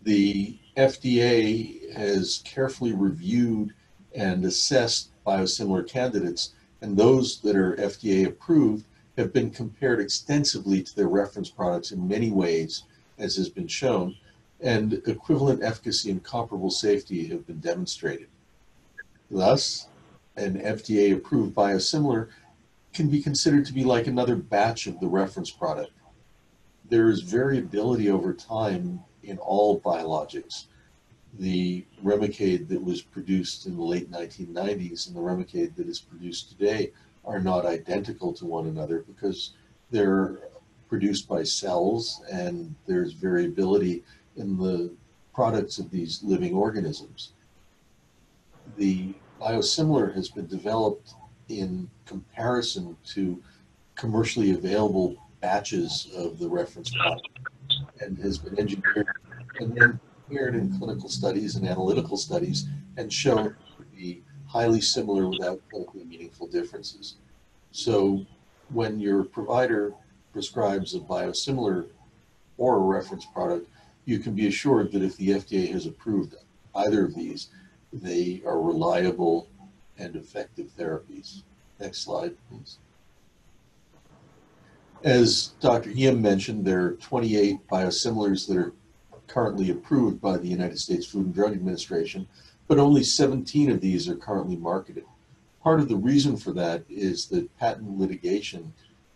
The FDA has carefully reviewed and assessed biosimilar candidates, and those that are FDA approved have been compared extensively to their reference products in many ways as has been shown, and equivalent efficacy and comparable safety have been demonstrated. Thus, an FDA approved biosimilar can be considered to be like another batch of the reference product. There is variability over time in all biologics. The Remicade that was produced in the late 1990s and the Remicade that is produced today are not identical to one another because they're produced by cells and there's variability in the products of these living organisms. The biosimilar has been developed in comparison to commercially available batches of the reference product and has been engineered and then compared in clinical studies and analytical studies and shown to be highly similar without clinically meaningful differences. So when your provider prescribes a biosimilar or a reference product, you can be assured that if the FDA has approved either of these, they are reliable and effective therapies. Next slide, please. As Dr. Yim mentioned, there are 28 biosimilars that are currently approved by the United States Food and Drug Administration, but only 17 of these are currently marketed. Part of the reason for that is that patent litigation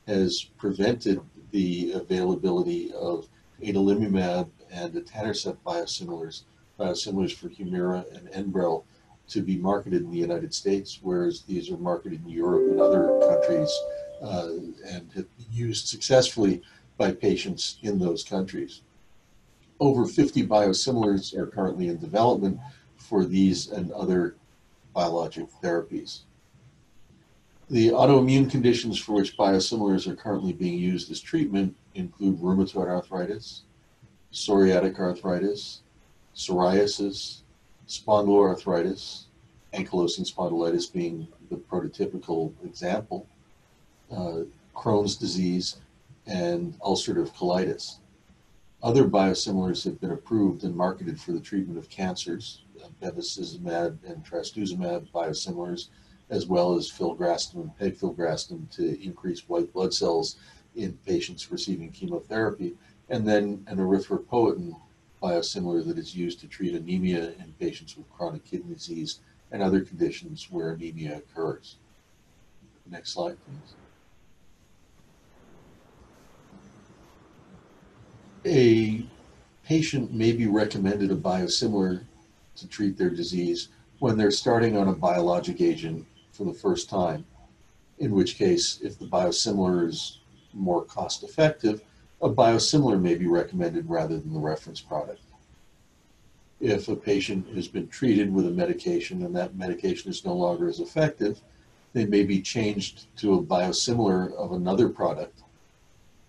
has prevented the availability of adalimumab and etanercept biosimilars, biosimilars for Humira and Enbrel, to be marketed in the United States, whereas these are marketed in Europe and other countries uh, and have been used successfully by patients in those countries. Over 50 biosimilars are currently in development for these and other biologic therapies. The autoimmune conditions for which biosimilars are currently being used as treatment include rheumatoid arthritis, psoriatic arthritis, psoriasis, spondyloarthritis, ankylosing spondylitis being the prototypical example, uh, Crohn's disease, and ulcerative colitis. Other biosimilars have been approved and marketed for the treatment of cancers, bevacizumab and trastuzumab biosimilars, as well as filgrastim and pegfilgrastim to increase white blood cells in patients receiving chemotherapy, and then an erythropoietin biosimilar that is used to treat anemia in patients with chronic kidney disease and other conditions where anemia occurs. Next slide, please. A patient may be recommended a biosimilar to treat their disease when they're starting on a biologic agent for the first time, in which case, if the biosimilar is more cost effective, a biosimilar may be recommended rather than the reference product. If a patient has been treated with a medication and that medication is no longer as effective, they may be changed to a biosimilar of another product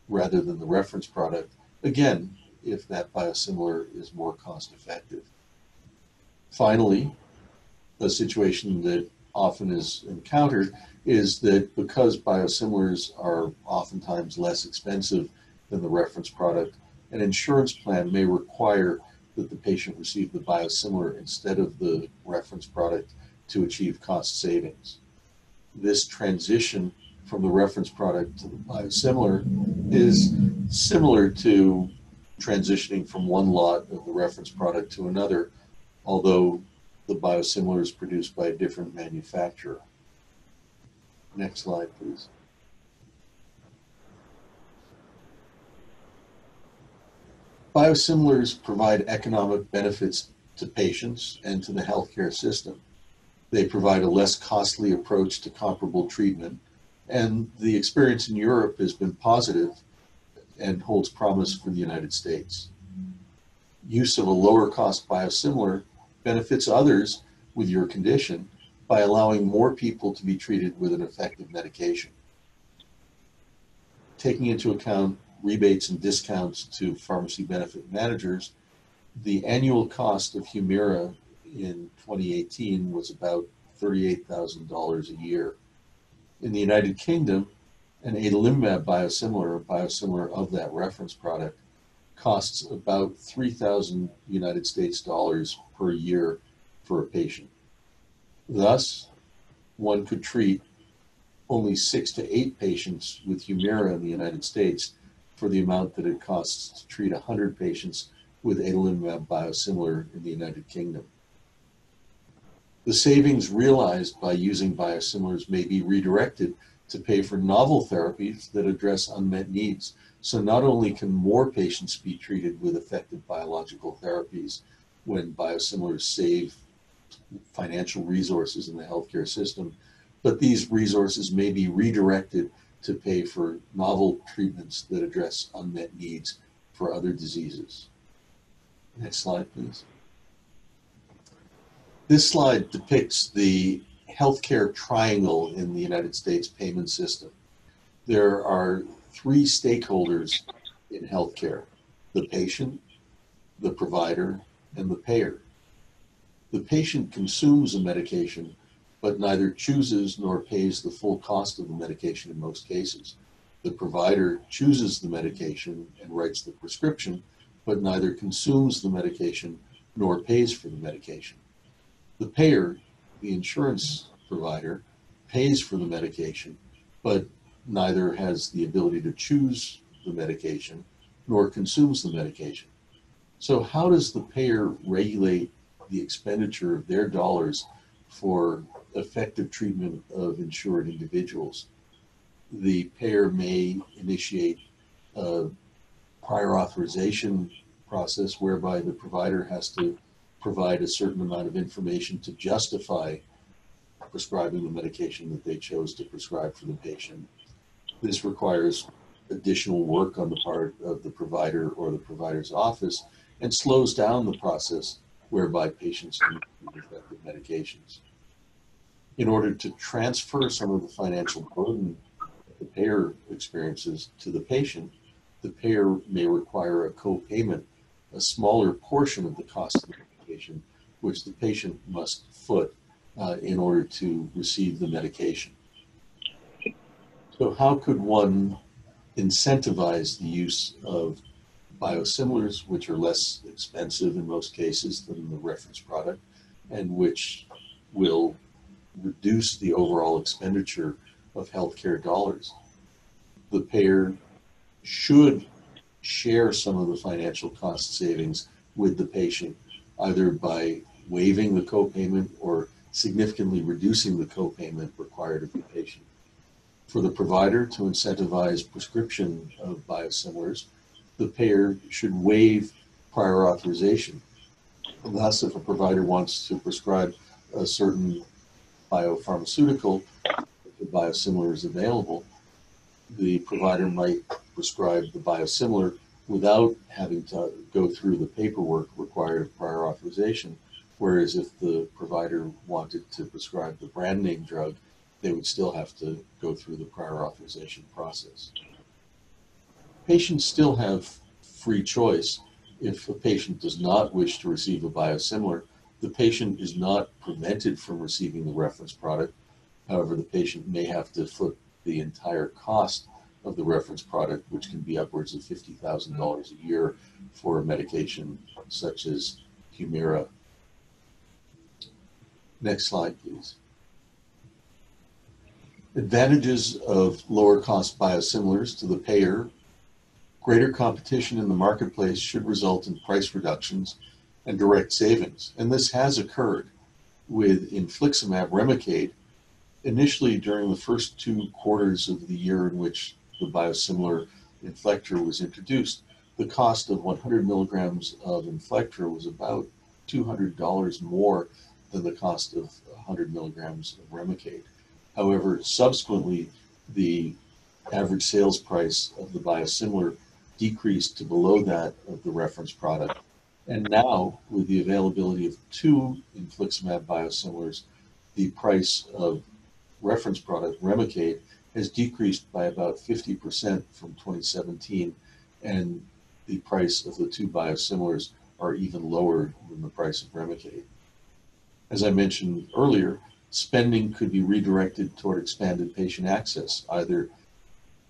rather than the reference product, again, if that biosimilar is more cost effective. Finally, a situation that often is encountered is that because biosimilars are oftentimes less expensive than the reference product, an insurance plan may require that the patient receive the biosimilar instead of the reference product to achieve cost savings. This transition from the reference product to the biosimilar is similar to transitioning from one lot of the reference product to another, although the biosimilar is produced by a different manufacturer. Next slide, please. Biosimilars provide economic benefits to patients and to the healthcare system. They provide a less costly approach to comparable treatment, and the experience in Europe has been positive and holds promise for the United States. Use of a lower cost biosimilar benefits others with your condition by allowing more people to be treated with an effective medication. Taking into account rebates and discounts to pharmacy benefit managers, the annual cost of Humira in 2018 was about $38,000 a year. In the United Kingdom, an adalimumab biosimilar, a biosimilar of that reference product, costs about 3,000 United States dollars per year for a patient. Thus, one could treat only six to eight patients with Humira in the United States for the amount that it costs to treat 100 patients with adalimumab biosimilar in the United Kingdom. The savings realized by using biosimilars may be redirected to pay for novel therapies that address unmet needs. So not only can more patients be treated with effective biological therapies when biosimilars save financial resources in the healthcare system, but these resources may be redirected to pay for novel treatments that address unmet needs for other diseases. Next slide, please. This slide depicts the healthcare triangle in the United States payment system. There are three stakeholders in healthcare the patient, the provider, and the payer. The patient consumes a medication but neither chooses nor pays the full cost of the medication in most cases. The provider chooses the medication and writes the prescription, but neither consumes the medication nor pays for the medication. The payer, the insurance provider, pays for the medication, but neither has the ability to choose the medication nor consumes the medication. So, how does the payer regulate the expenditure of their dollars for effective treatment of insured individuals. The payer may initiate a prior authorization process whereby the provider has to provide a certain amount of information to justify prescribing the medication that they chose to prescribe for the patient. This requires additional work on the part of the provider or the provider's office and slows down the process whereby patients can receive effective medications in order to transfer some of the financial burden the payer experiences to the patient, the payer may require a co-payment, a smaller portion of the cost of the medication, which the patient must foot uh, in order to receive the medication. So how could one incentivize the use of biosimilars, which are less expensive in most cases than the reference product, and which will reduce the overall expenditure of healthcare dollars. The payer should share some of the financial cost savings with the patient, either by waiving the copayment or significantly reducing the copayment required of the patient. For the provider to incentivize prescription of biosimilars, the payer should waive prior authorization. Thus, if a provider wants to prescribe a certain biopharmaceutical, if the biosimilar is available, the provider might prescribe the biosimilar without having to go through the paperwork required of prior authorization. Whereas if the provider wanted to prescribe the brand name drug, they would still have to go through the prior authorization process. Patients still have free choice. If a patient does not wish to receive a biosimilar, the patient is not prevented from receiving the reference product. However, the patient may have to foot the entire cost of the reference product, which can be upwards of $50,000 a year for a medication such as Humira. Next slide, please. Advantages of lower cost biosimilars to the payer. Greater competition in the marketplace should result in price reductions and direct savings. And this has occurred with infliximab Remicade initially during the first two quarters of the year in which the biosimilar Inflectra was introduced, the cost of 100 milligrams of Inflectra was about $200 more than the cost of 100 milligrams of Remicade. However, subsequently, the average sales price of the biosimilar decreased to below that of the reference product. And now, with the availability of two infliximab biosimilars, the price of reference product Remicade has decreased by about 50% from 2017, and the price of the two biosimilars are even lower than the price of Remicade. As I mentioned earlier, spending could be redirected toward expanded patient access, either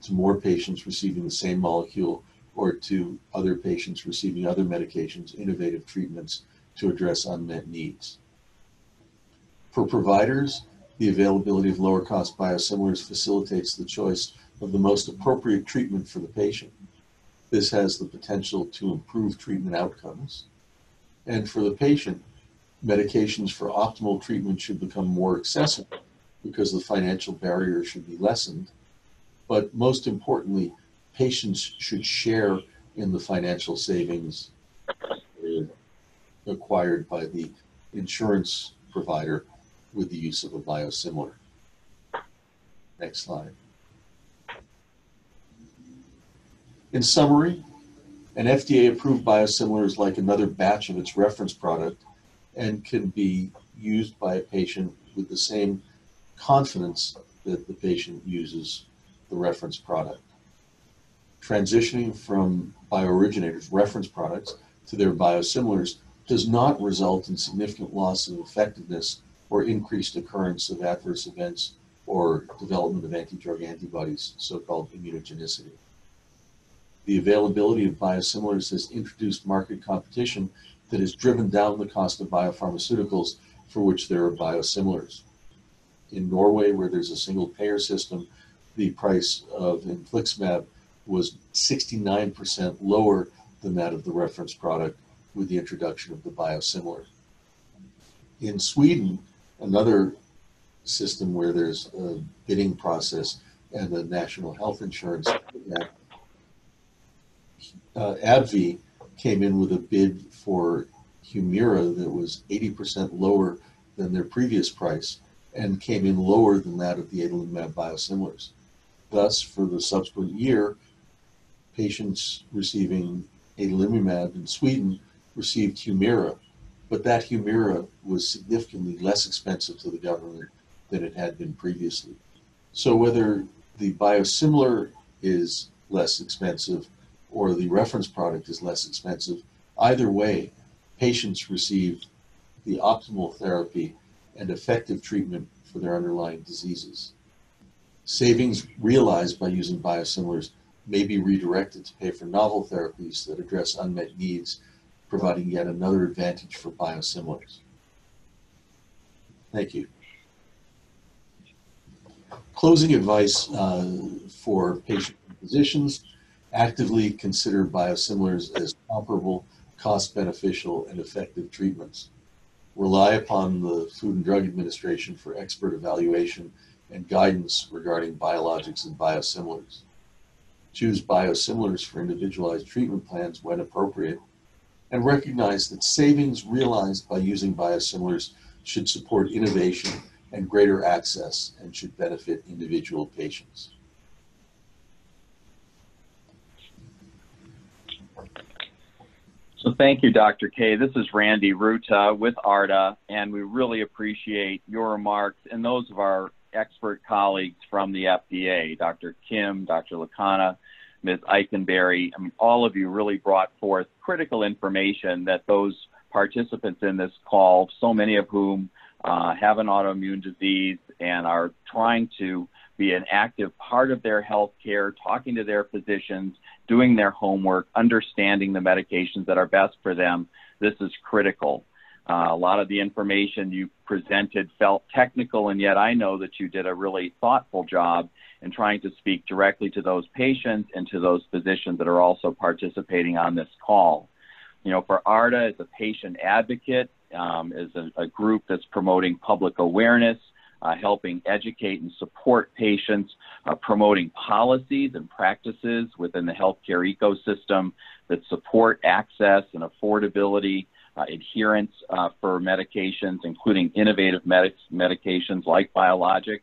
to more patients receiving the same molecule or to other patients receiving other medications, innovative treatments to address unmet needs. For providers, the availability of lower cost biosimilars facilitates the choice of the most appropriate treatment for the patient. This has the potential to improve treatment outcomes. And for the patient, medications for optimal treatment should become more accessible because the financial barrier should be lessened. But most importantly, patients should share in the financial savings acquired by the insurance provider with the use of a biosimilar. Next slide. In summary, an FDA approved biosimilar is like another batch of its reference product and can be used by a patient with the same confidence that the patient uses the reference product. Transitioning from biooriginators' reference products to their biosimilars does not result in significant loss of effectiveness or increased occurrence of adverse events or development of anti-drug antibodies, so-called immunogenicity. The availability of biosimilars has introduced market competition that has driven down the cost of biopharmaceuticals for which there are biosimilars. In Norway, where there's a single payer system, the price of infliximab was 69% lower than that of the reference product with the introduction of the biosimilar. In Sweden, another system where there's a bidding process and a national health insurance, uh, AbbVie came in with a bid for Humira that was 80% lower than their previous price and came in lower than that of the adalimumab biosimilars. Thus, for the subsequent year, patients receiving adalimumab in Sweden received Humira, but that Humira was significantly less expensive to the government than it had been previously. So whether the biosimilar is less expensive or the reference product is less expensive, either way, patients receive the optimal therapy and effective treatment for their underlying diseases. Savings realized by using biosimilars may be redirected to pay for novel therapies that address unmet needs, providing yet another advantage for biosimilars. Thank you. Closing advice uh, for patient physicians Actively consider biosimilars as comparable, cost beneficial, and effective treatments. Rely upon the Food and Drug Administration for expert evaluation and guidance regarding biologics and biosimilars. Choose biosimilars for individualized treatment plans when appropriate, and recognize that savings realized by using biosimilars should support innovation and greater access and should benefit individual patients. So thank you, Dr. Kay. This is Randy Rutta with AARDA, and we really appreciate your remarks and those of our expert colleagues from the FDA, Dr. Yim, Dr. Lacana, Ms. Ikenberry. I mean, all of you really brought forth critical information that those participants in this call, so many of whom uh, have an autoimmune disease and are trying to be an active part of their health care, talking to their physicians, doing their homework, understanding the medications that are best for them. This is critical. Uh, a lot of the information you presented felt technical, and yet I know that you did a really thoughtful job in trying to speak directly to those patients and to those physicians that are also participating on this call. You know, for AARDA as a patient advocate, um, is a, a, group that's promoting public awareness, uh, helping educate and support patients, uh, promoting policies and practices within the healthcare ecosystem that support access and affordability, uh, adherence uh, for medications, including innovative med- medications like biologics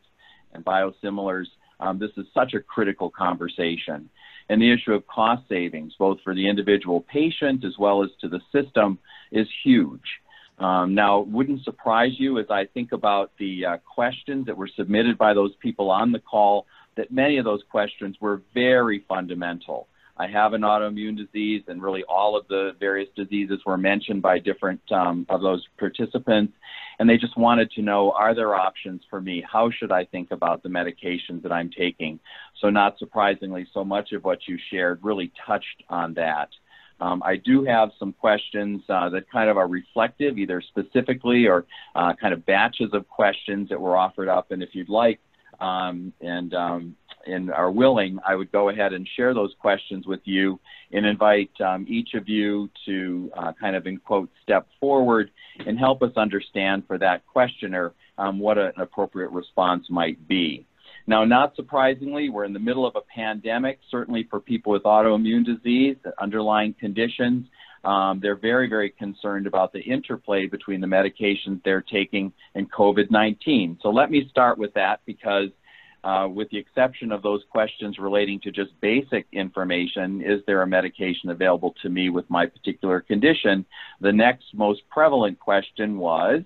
and biosimilars. Um, this is such a critical conversation. And the issue of cost savings, both for the individual patient as well as to the system, is huge. Um, now, wouldn't surprise you as I think about the uh, questions that were submitted by those people on the call that many of those questions were very fundamental. I have an autoimmune disease, and really all of the various diseases were mentioned by different um, of those participants. And they just wanted to know are there options for me? How should I think about the medications that I'm taking? So, not surprisingly, so much of what you shared really touched on that. Um, I do have some questions uh, that kind of are reflective, either specifically or uh, kind of batches of questions that were offered up. And if you'd like um, and, um, and are willing, I would go ahead and share those questions with you and invite um, each of you to uh, kind of, in quote, step forward and help us understand for that questioner um, what an appropriate response might be. Now, not surprisingly, we're in the middle of a pandemic, certainly for people with autoimmune disease, underlying conditions. Um, they're very, very concerned about the interplay between the medications they're taking and COVID 19. So let me start with that because, uh, with the exception of those questions relating to just basic information, is there a medication available to me with my particular condition? The next most prevalent question was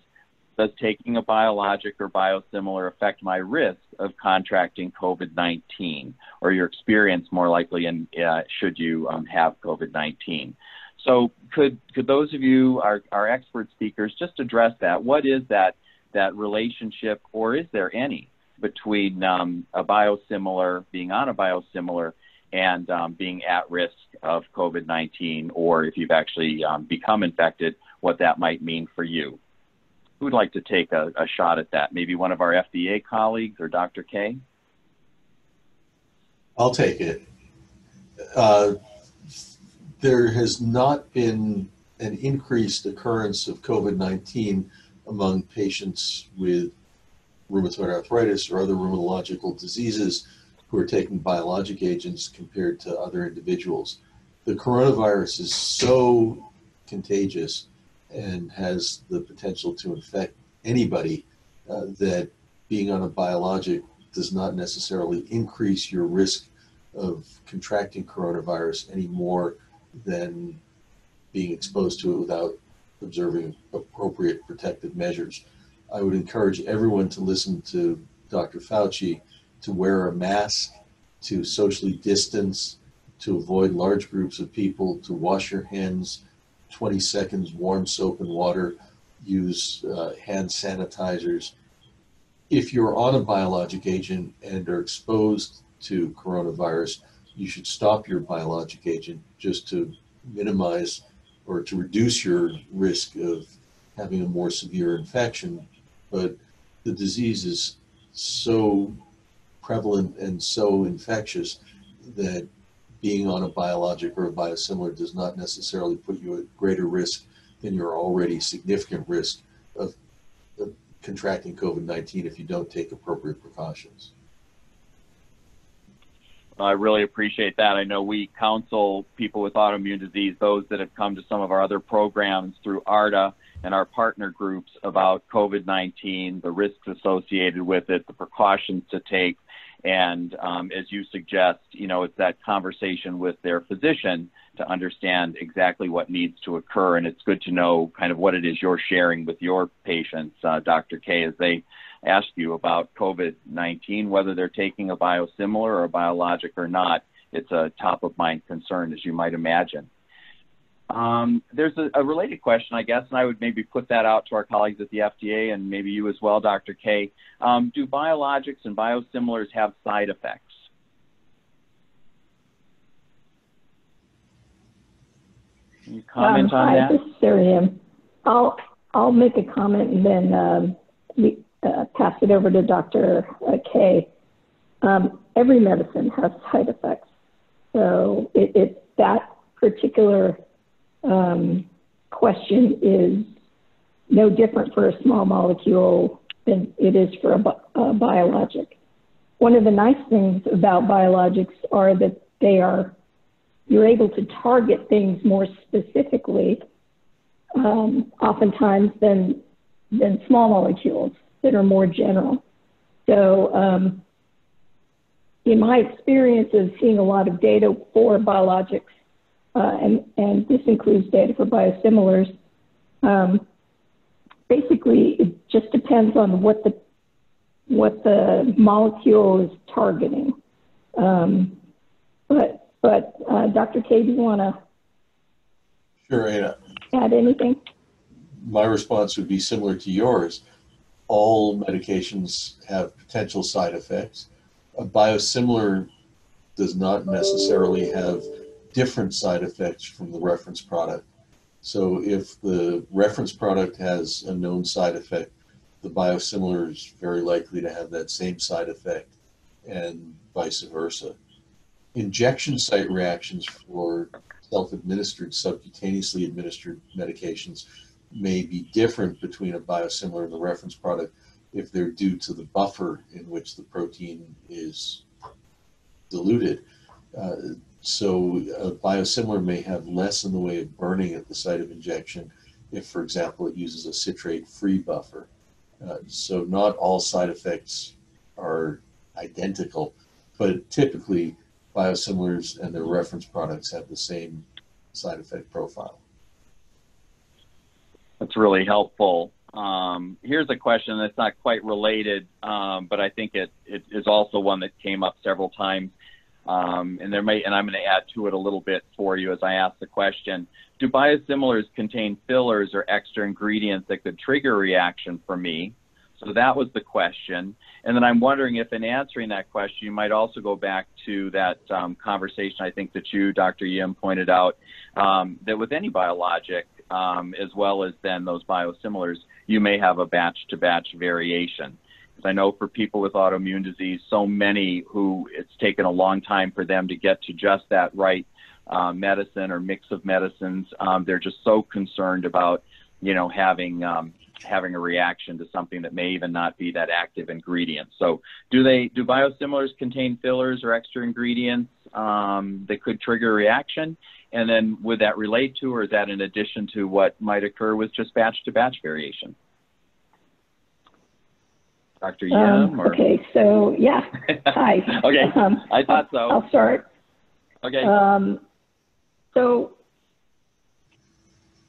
does taking a biologic or biosimilar affect my risk of contracting COVID 19 or your experience more likely in, uh, should you um, have COVID 19? So, could, could those of you, our, our expert speakers, just address that? What is that, that relationship, or is there any, between um, a biosimilar, being on a biosimilar, and um, being at risk of COVID 19, or if you've actually um, become infected, what that might mean for you? Who would like to take a, a shot at that? Maybe one of our FDA colleagues or Dr. Kay? I'll take it. Uh, there has not been an increased occurrence of COVID 19 among patients with rheumatoid arthritis or other rheumatological diseases who are taking biologic agents compared to other individuals. The coronavirus is so contagious and has the potential to infect anybody, uh, that being on a biologic does not necessarily increase your risk of contracting coronavirus any more than being exposed to it without observing appropriate protective measures. I would encourage everyone to listen to Dr. Fauci to wear a mask, to socially distance, to avoid large groups of people, to wash your hands 20 seconds, warm soap and water, use uh, hand sanitizers. If you're on a biologic agent and are exposed to coronavirus, you should stop your biologic agent just to minimize or to reduce your risk of having a more severe infection. But the disease is so prevalent and so infectious that being on a biologic or a biosimilar does not necessarily put you at greater risk than your already significant risk of, of contracting COVID-19 if you don't take appropriate precautions. I really appreciate that. I know we counsel people with autoimmune disease, those that have come to some of our other programs through AARDA and our partner groups about COVID-19, the risks associated with it, the precautions to take, and um, as you suggest, you know, it's that conversation with their physician to understand exactly what needs to occur. And it's good to know kind of what it is you're sharing with your patients, uh, Dr. Kay, as they ask you about COVID 19, whether they're taking a biosimilar or a biologic or not. It's a top of mind concern, as you might imagine. Um, there's a, a, related question, I guess, and I would maybe put that out to our colleagues at the FDA and maybe you as well, Dr. Kay. Um, do biologics and biosimilars have side effects? Can you comment um, on hi, that? This is I'll, I'll make a comment and then um, we, uh, pass it over to Dr. Uh, Kay. Um, every medicine has side effects. So it, it that particular um, question is no different for a small molecule than it is for a, a biologic. One of the nice things about biologics are that they are you're able to target things more specifically, um, oftentimes than than small molecules that are more general. So, um, in my experience of seeing a lot of data for biologics and, and this includes data for biosimilars. Um, basically, it just depends on what the what the molecule is targeting. Um, but but uh, Dr. Kay, do you want to sure, Anna. add anything? My response would be similar to yours. All medications have potential side effects. A biosimilar does not necessarily have different side effects from the reference product. So if the reference product has a known side effect, the biosimilar is very likely to have that same side effect and vice versa. Injection site reactions for self-administered, subcutaneously administered medications may be different between a biosimilar and the reference product if they're due to the buffer in which the protein is diluted. Uh, so a biosimilar may have less in the way of burning at the site of injection if, for example, it uses a citrate-free buffer. Uh, so not all side effects are identical, but typically biosimilars and their reference products have the same side effect profile. That's really helpful. Um, here's a question that's not quite related, um, but I think it, it is also one that came up several times. Um, and there may, and I'm going to add to it a little bit for you as I ask the question. Do biosimilars contain fillers or extra ingredients that could trigger a reaction for me? So that was the question. And then I'm wondering if in answering that question, you might also go back to that um, conversation I think that you, Dr. Yim, pointed out, um, that with any biologic, um, as well as then those biosimilars, you may have a batch to batch variation. I know for people with autoimmune disease, so many who it's taken a long time for them to get to just that right uh, medicine or mix of medicines. Um, they're just so concerned about, you know, having um, having a reaction to something that may even not be that active ingredient. So, do they do biosimilars contain fillers or extra ingredients um, that could trigger a reaction? And then would that relate to, or is that in addition to what might occur with just batch to batch variation? Dr. Yim? Um, okay, so yeah. (laughs) Hi. okay, um, I thought so. I'll start. Okay. Um, so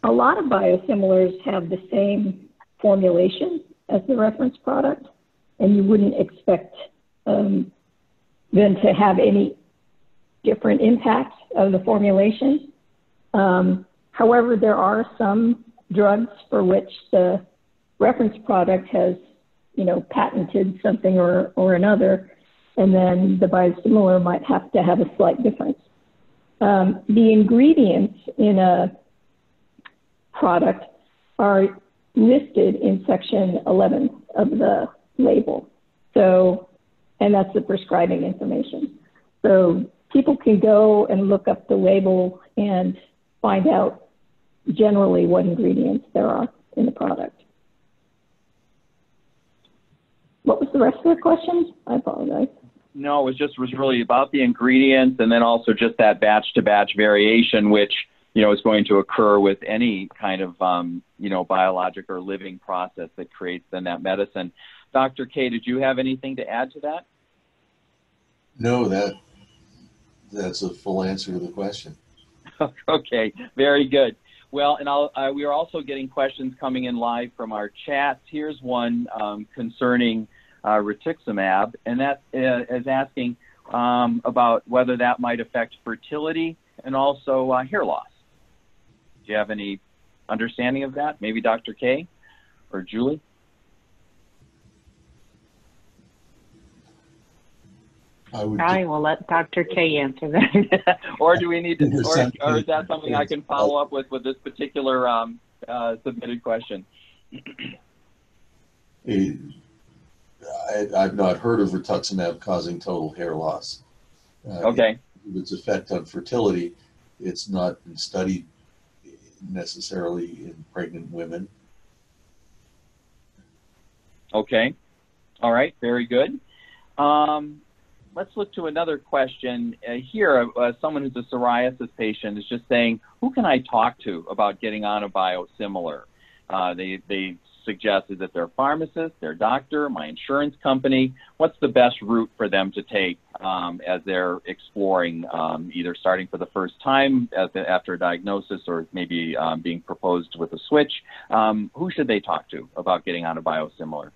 a lot of biosimilars have the same formulation as the reference product, and you wouldn't expect um, them to have any different impact of the formulation. Um, however, there are some drugs for which the reference product has you know, patented something or, or another, and then the biosimilar might have to have a slight difference. Um, the ingredients in a product are listed in section 11 of the label. So, and that's the prescribing information. So people can go and look up the label and find out generally what ingredients there are in the product. What was the rest of the question? I apologize. No, it was just was really about the ingredients and then also just that batch to batch variation, which you know is going to occur with any kind of um, you know biologic or living process that creates then that medicine. Dr. Kay, did you have anything to add to that? No, that that's a full answer to the question. (laughs) okay, very good. Well, and uh, we are also getting questions coming in live from our chats. Here's one um, concerning uh, rituximab, and that uh, is asking um, about whether that might affect fertility and also uh, hair loss. Do you have any understanding of that? Maybe Dr. Kay or Julie? I would. I will let Dr. Kay answer that. (laughs) or do we need to, or, or is that something I can follow up with with this particular um, uh, submitted question? (clears throat) I, I've not heard of rituximab causing total hair loss. Uh, Okay, Its effect on fertility, it's not been studied necessarily in pregnant women. okay, all right, very good. Um, let's look to another question uh, here. Uh, someone who's a psoriasis patient is just saying, who can I talk to about getting on a biosimilar? Uh, they, they suggested that their pharmacist, their doctor, my insurance company. What's the best route for them to take um, as they're exploring, um, either starting for the first time after a diagnosis or maybe um, being proposed with a switch? Um, who should they talk to about getting on a biosimilar?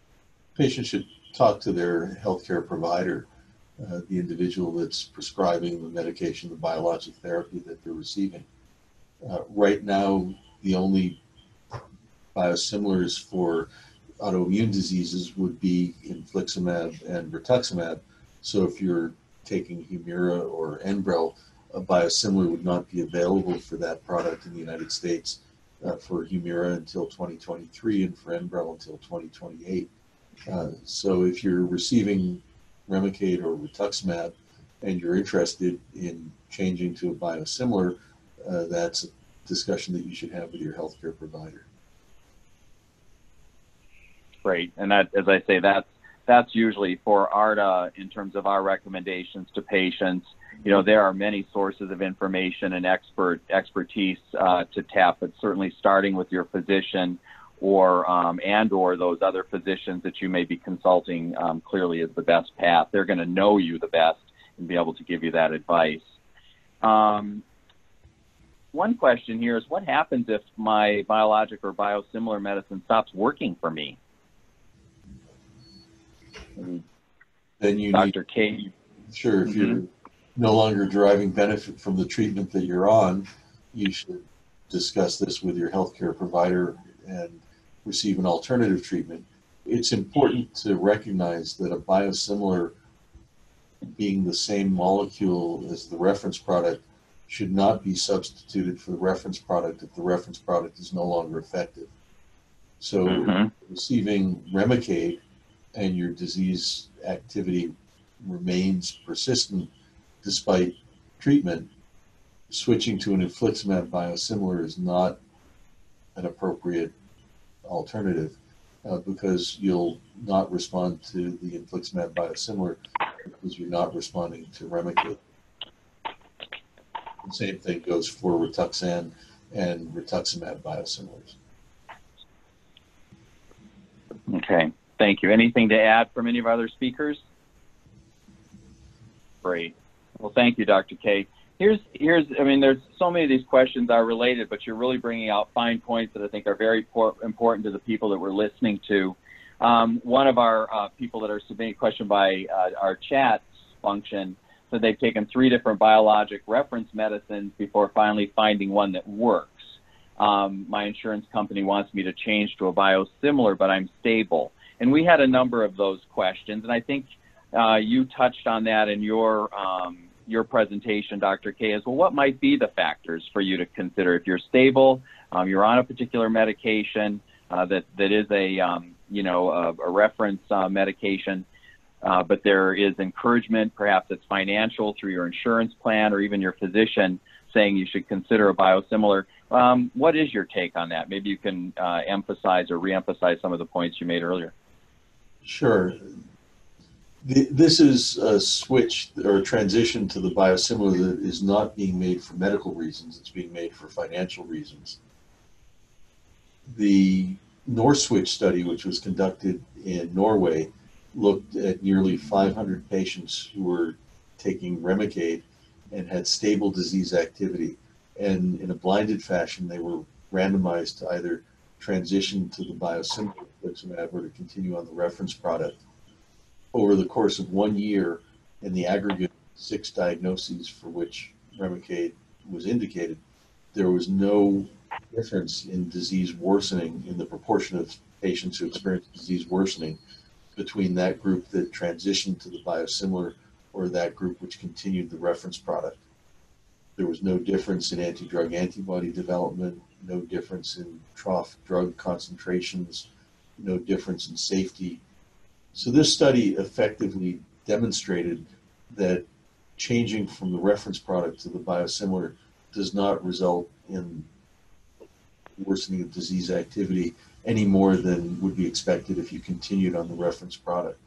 Patients should talk to their healthcare provider, uh, the individual that's prescribing the medication, the biologic therapy that they're receiving. Uh, right now, the only biosimilars for autoimmune diseases would be infliximab and rituximab. So if you're taking Humira or Enbrel, a biosimilar would not be available for that product in the United States uh, for Humira until 2023 and for Enbrel until 2028. Uh, so if you're receiving Remicade or rituximab and you're interested in changing to a biosimilar, uh, that's a discussion that you should have with your healthcare provider. Great, and that, as I say, that's that's usually for AARDA in terms of our recommendations to patients. You know, there are many sources of information and expert expertise uh, to tap, but certainly starting with your physician or um, and or those other physicians that you may be consulting um, clearly is the best path. They're going to know you the best and be able to give you that advice. Um, one question here is what happens if my biologic or biosimilar medicine stops working for me? Then you need, Dr. Kay. sure, if you're Mhm. no longer deriving benefit from the treatment that you're on, you should discuss this with your healthcare provider and receive an alternative treatment. It's important to recognize that a biosimilar being the same molecule as the reference product should not be substituted for the reference product if the reference product is no longer effective. So Mhm. receiving Remicade and your disease activity remains persistent despite treatment, switching to an infliximab biosimilar is not an appropriate alternative uh, because you'll not respond to the infliximab biosimilar because you're not responding to Remicade. The same thing goes for Rituxan and rituximab biosimilars. Okay, thank you. Anything to add from any of our other speakers? Great. Well, thank you, Dr. Kay. Here's, here's, I mean, there's so many of these questions are related, but you're really bringing out fine points that I think are very por- important to the people that we're listening to. Um, one of our uh, people that are submitting a question by uh, our chat function said they've taken three different biologic reference medicines before finally finding one that works. Um, my insurance company wants me to change to a biosimilar, but I'm stable. And we had a number of those questions, and I think uh, you touched on that in your um, your presentation, Dr. Kay, is well. What might be the factors for you to consider if you're stable, um, you're on a particular medication uh, that that is a um, you know a, a reference uh, medication? uh, but there is encouragement, perhaps it's financial through your insurance plan or even your physician saying you should consider a biosimilar. Um, what is your take on that? Maybe you can uh, emphasize or reemphasize some of the points you made earlier. Sure. The, this is a switch or a transition to the biosimilar that is not being made for medical reasons, it's being made for financial reasons. The NorSwitch study, which was conducted in Norway, looked at nearly 500 patients who were taking Remicade and had stable disease activity. And in a blinded fashion, they were randomized to either transition to the biosimilar infliximab or to continue on the reference product. Over the course of one year, in the aggregate six diagnoses for which Remicade was indicated, there was no difference in disease worsening in the proportion of patients who experienced disease worsening between that group that transitioned to the biosimilar or that group which continued the reference product. There was no difference in anti-drug antibody development, no difference in trough drug concentrations, no difference in safety. So this study effectively demonstrated that changing from the reference product to the biosimilar does not result in worsening of disease activity any more than would be expected if you continued on the reference product.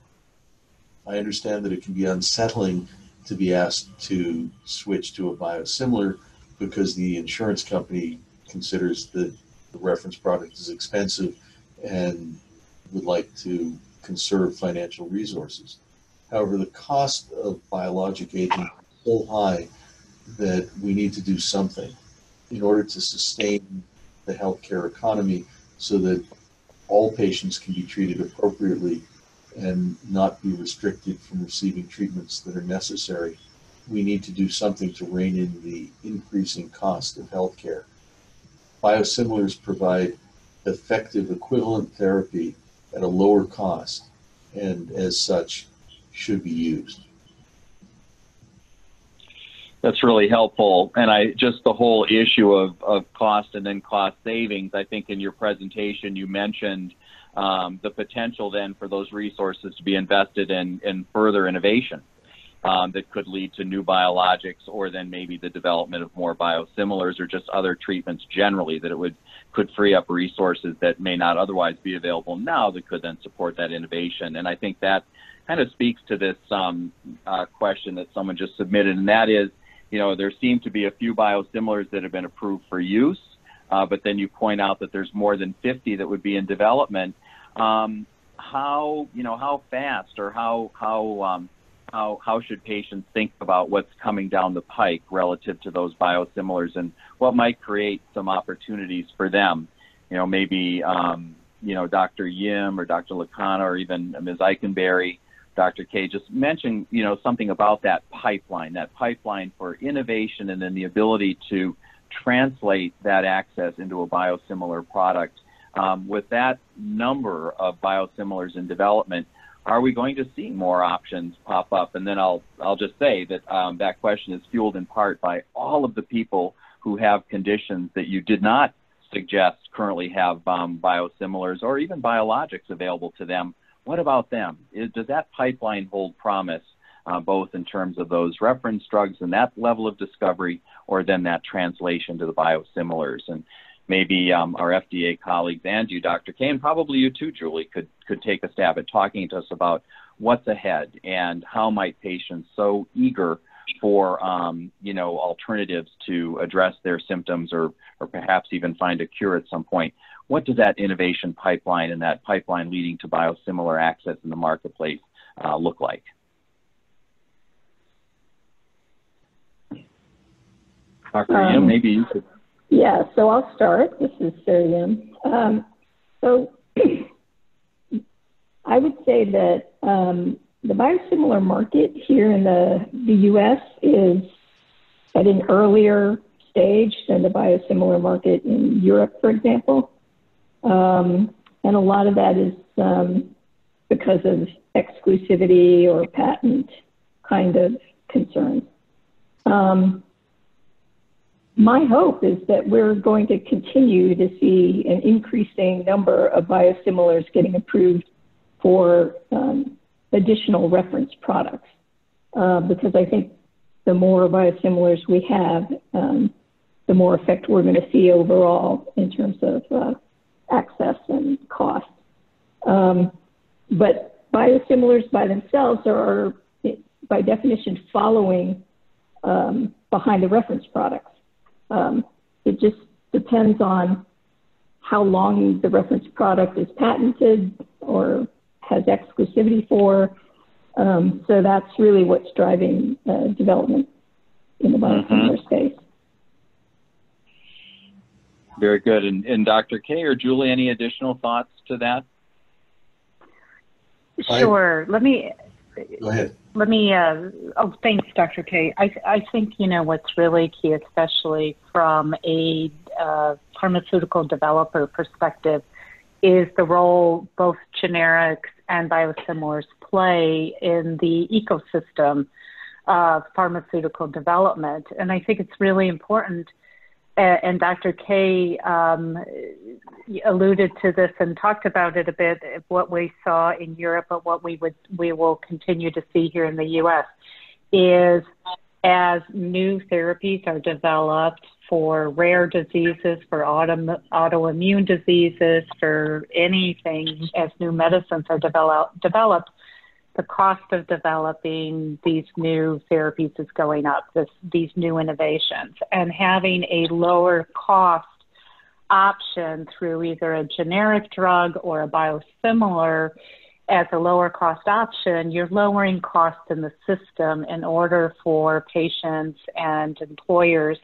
I understand that it can be unsettling to be asked to switch to a biosimilar because the insurance company considers that the reference product is expensive and would like to conserve financial resources. However, the cost of biologic aging is so high that we need to do something in order to sustain the healthcare economy so that all patients can be treated appropriately and not be restricted from receiving treatments that are necessary. We need to do something to rein in the increasing cost of healthcare. Biosimilars provide effective equivalent therapy at a lower cost and as such should be used. That's really helpful. And I just the whole issue of, of cost and then cost savings. I think in your presentation you mentioned um, the potential then for those resources to be invested in, in further innovation um, that could lead to new biologics or then maybe the development of more biosimilars or just other treatments generally that it would could free up resources that may not otherwise be available now that could then support that innovation. And I think that kind of speaks to this um, uh, question that someone just submitted, and that is, you know, there seem to be a few biosimilars that have been approved for use, uh, but then you point out that there's more than 50 that would be in development. Um, how, you know, how fast or how how um, how how should patients think about what's coming down the pike relative to those biosimilars and what might create some opportunities for them? You know, maybe um, you know Dr. Yim or Dr. Lacana or even Ms. Ikenberry Dr. Kay just mentioned, you know, something about that pipeline, that pipeline for innovation and then the ability to translate that access into a biosimilar product. Um, with that number of biosimilars in development, are we going to see more options pop up? And then I'll I'll just say that um, that question is fueled in part by all of the people who have conditions that you did not suggest currently have um, biosimilars or even biologics available to them what about them? Is, does that pipeline hold promise, uh, both in terms of those reference drugs and that level of discovery, or then that translation to the biosimilars? And maybe um, our FDA colleagues and you, Dr. Kane, probably you too, Julie, could could take a stab at talking to us about what's ahead and how might patients so eager for um, you know alternatives to address their symptoms or or perhaps even find a cure at some point what does that innovation pipeline and that pipeline leading to biosimilar access in the marketplace uh, look like? Dr. Um, Yim, maybe you could. Yeah, so I'll start. This is Yim. Um, so (clears throat) I would say that um, the biosimilar market here in the, the U.S. is at an earlier stage than the biosimilar market in Europe, for example. Um, and a lot of that is um, because of exclusivity or patent kind of concerns. Um, my hope is that we're going to continue to see an increasing number of biosimilars getting approved for um, additional reference products uh, because I think the more biosimilars we have, um, the more effect we're going to see overall in terms of uh, access and cost. Um, but biosimilars by themselves are, by definition, following um, behind the reference products. Um, it just depends on how long the reference product is patented or has exclusivity for. Um, so that's really what's driving uh, development in the biosimilar mm-hmm. space. Very good. And, and Dr. Kay or Julie, any additional thoughts to that? Sure. I, let me. Go ahead. Let me. Uh, oh, thanks, Dr. Kay. I, I think you know what's really key, especially from a uh, pharmaceutical developer perspective, is the role both generics and biosimilars play in the ecosystem of pharmaceutical development. And I think it's really important and Dr. Kay um, alluded to this and talked about it a bit, what we saw in Europe, but what we would we will continue to see here in the U.S. is as new therapies are developed for rare diseases, for auto, autoimmune diseases, for anything, as new medicines are develop, developed, the cost of developing these new therapies is going up, this, these new innovations, and having a lower cost option through either a generic drug or a biosimilar as a lower cost option, you're lowering costs in the system in order for patients and employers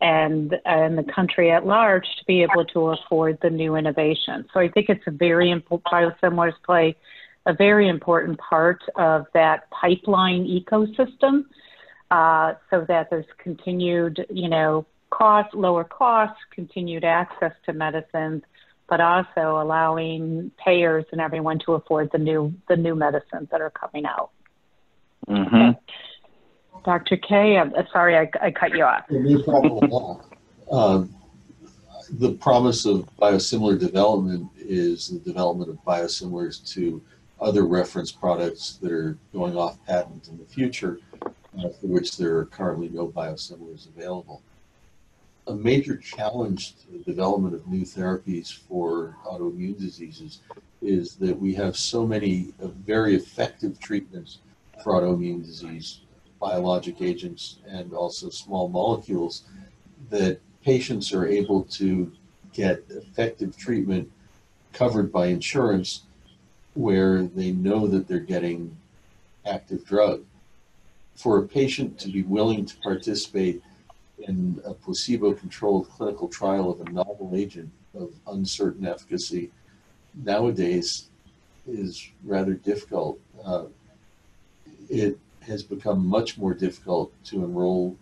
and, and the country at large to be able to afford the new innovation. So I think it's a very important biosimilars play a very important part of that pipeline ecosystem uh, so that there's continued, you know, cost, lower costs, continued access to medicines, but also allowing payers and everyone to afford the new the new medicines that are coming out. Mm-hmm. Okay. Dr. Kay, I'm uh, sorry I, I cut you off. No problem at all. Um, the promise of biosimilar development is the development of biosimilars to other reference products that are going off patent in the future, uh, for which there are currently no biosimilars available. A major challenge to the development of new therapies for autoimmune diseases is that we have so many uh, very effective treatments for autoimmune disease, biologic agents, and also small molecules, that patients are able to get effective treatment covered by insurance where they know that they're getting active drug. For a patient to be willing to participate in a placebo controlled clinical trial of a novel agent of uncertain efficacy nowadays is rather difficult. Uh, it has become much more difficult to enroll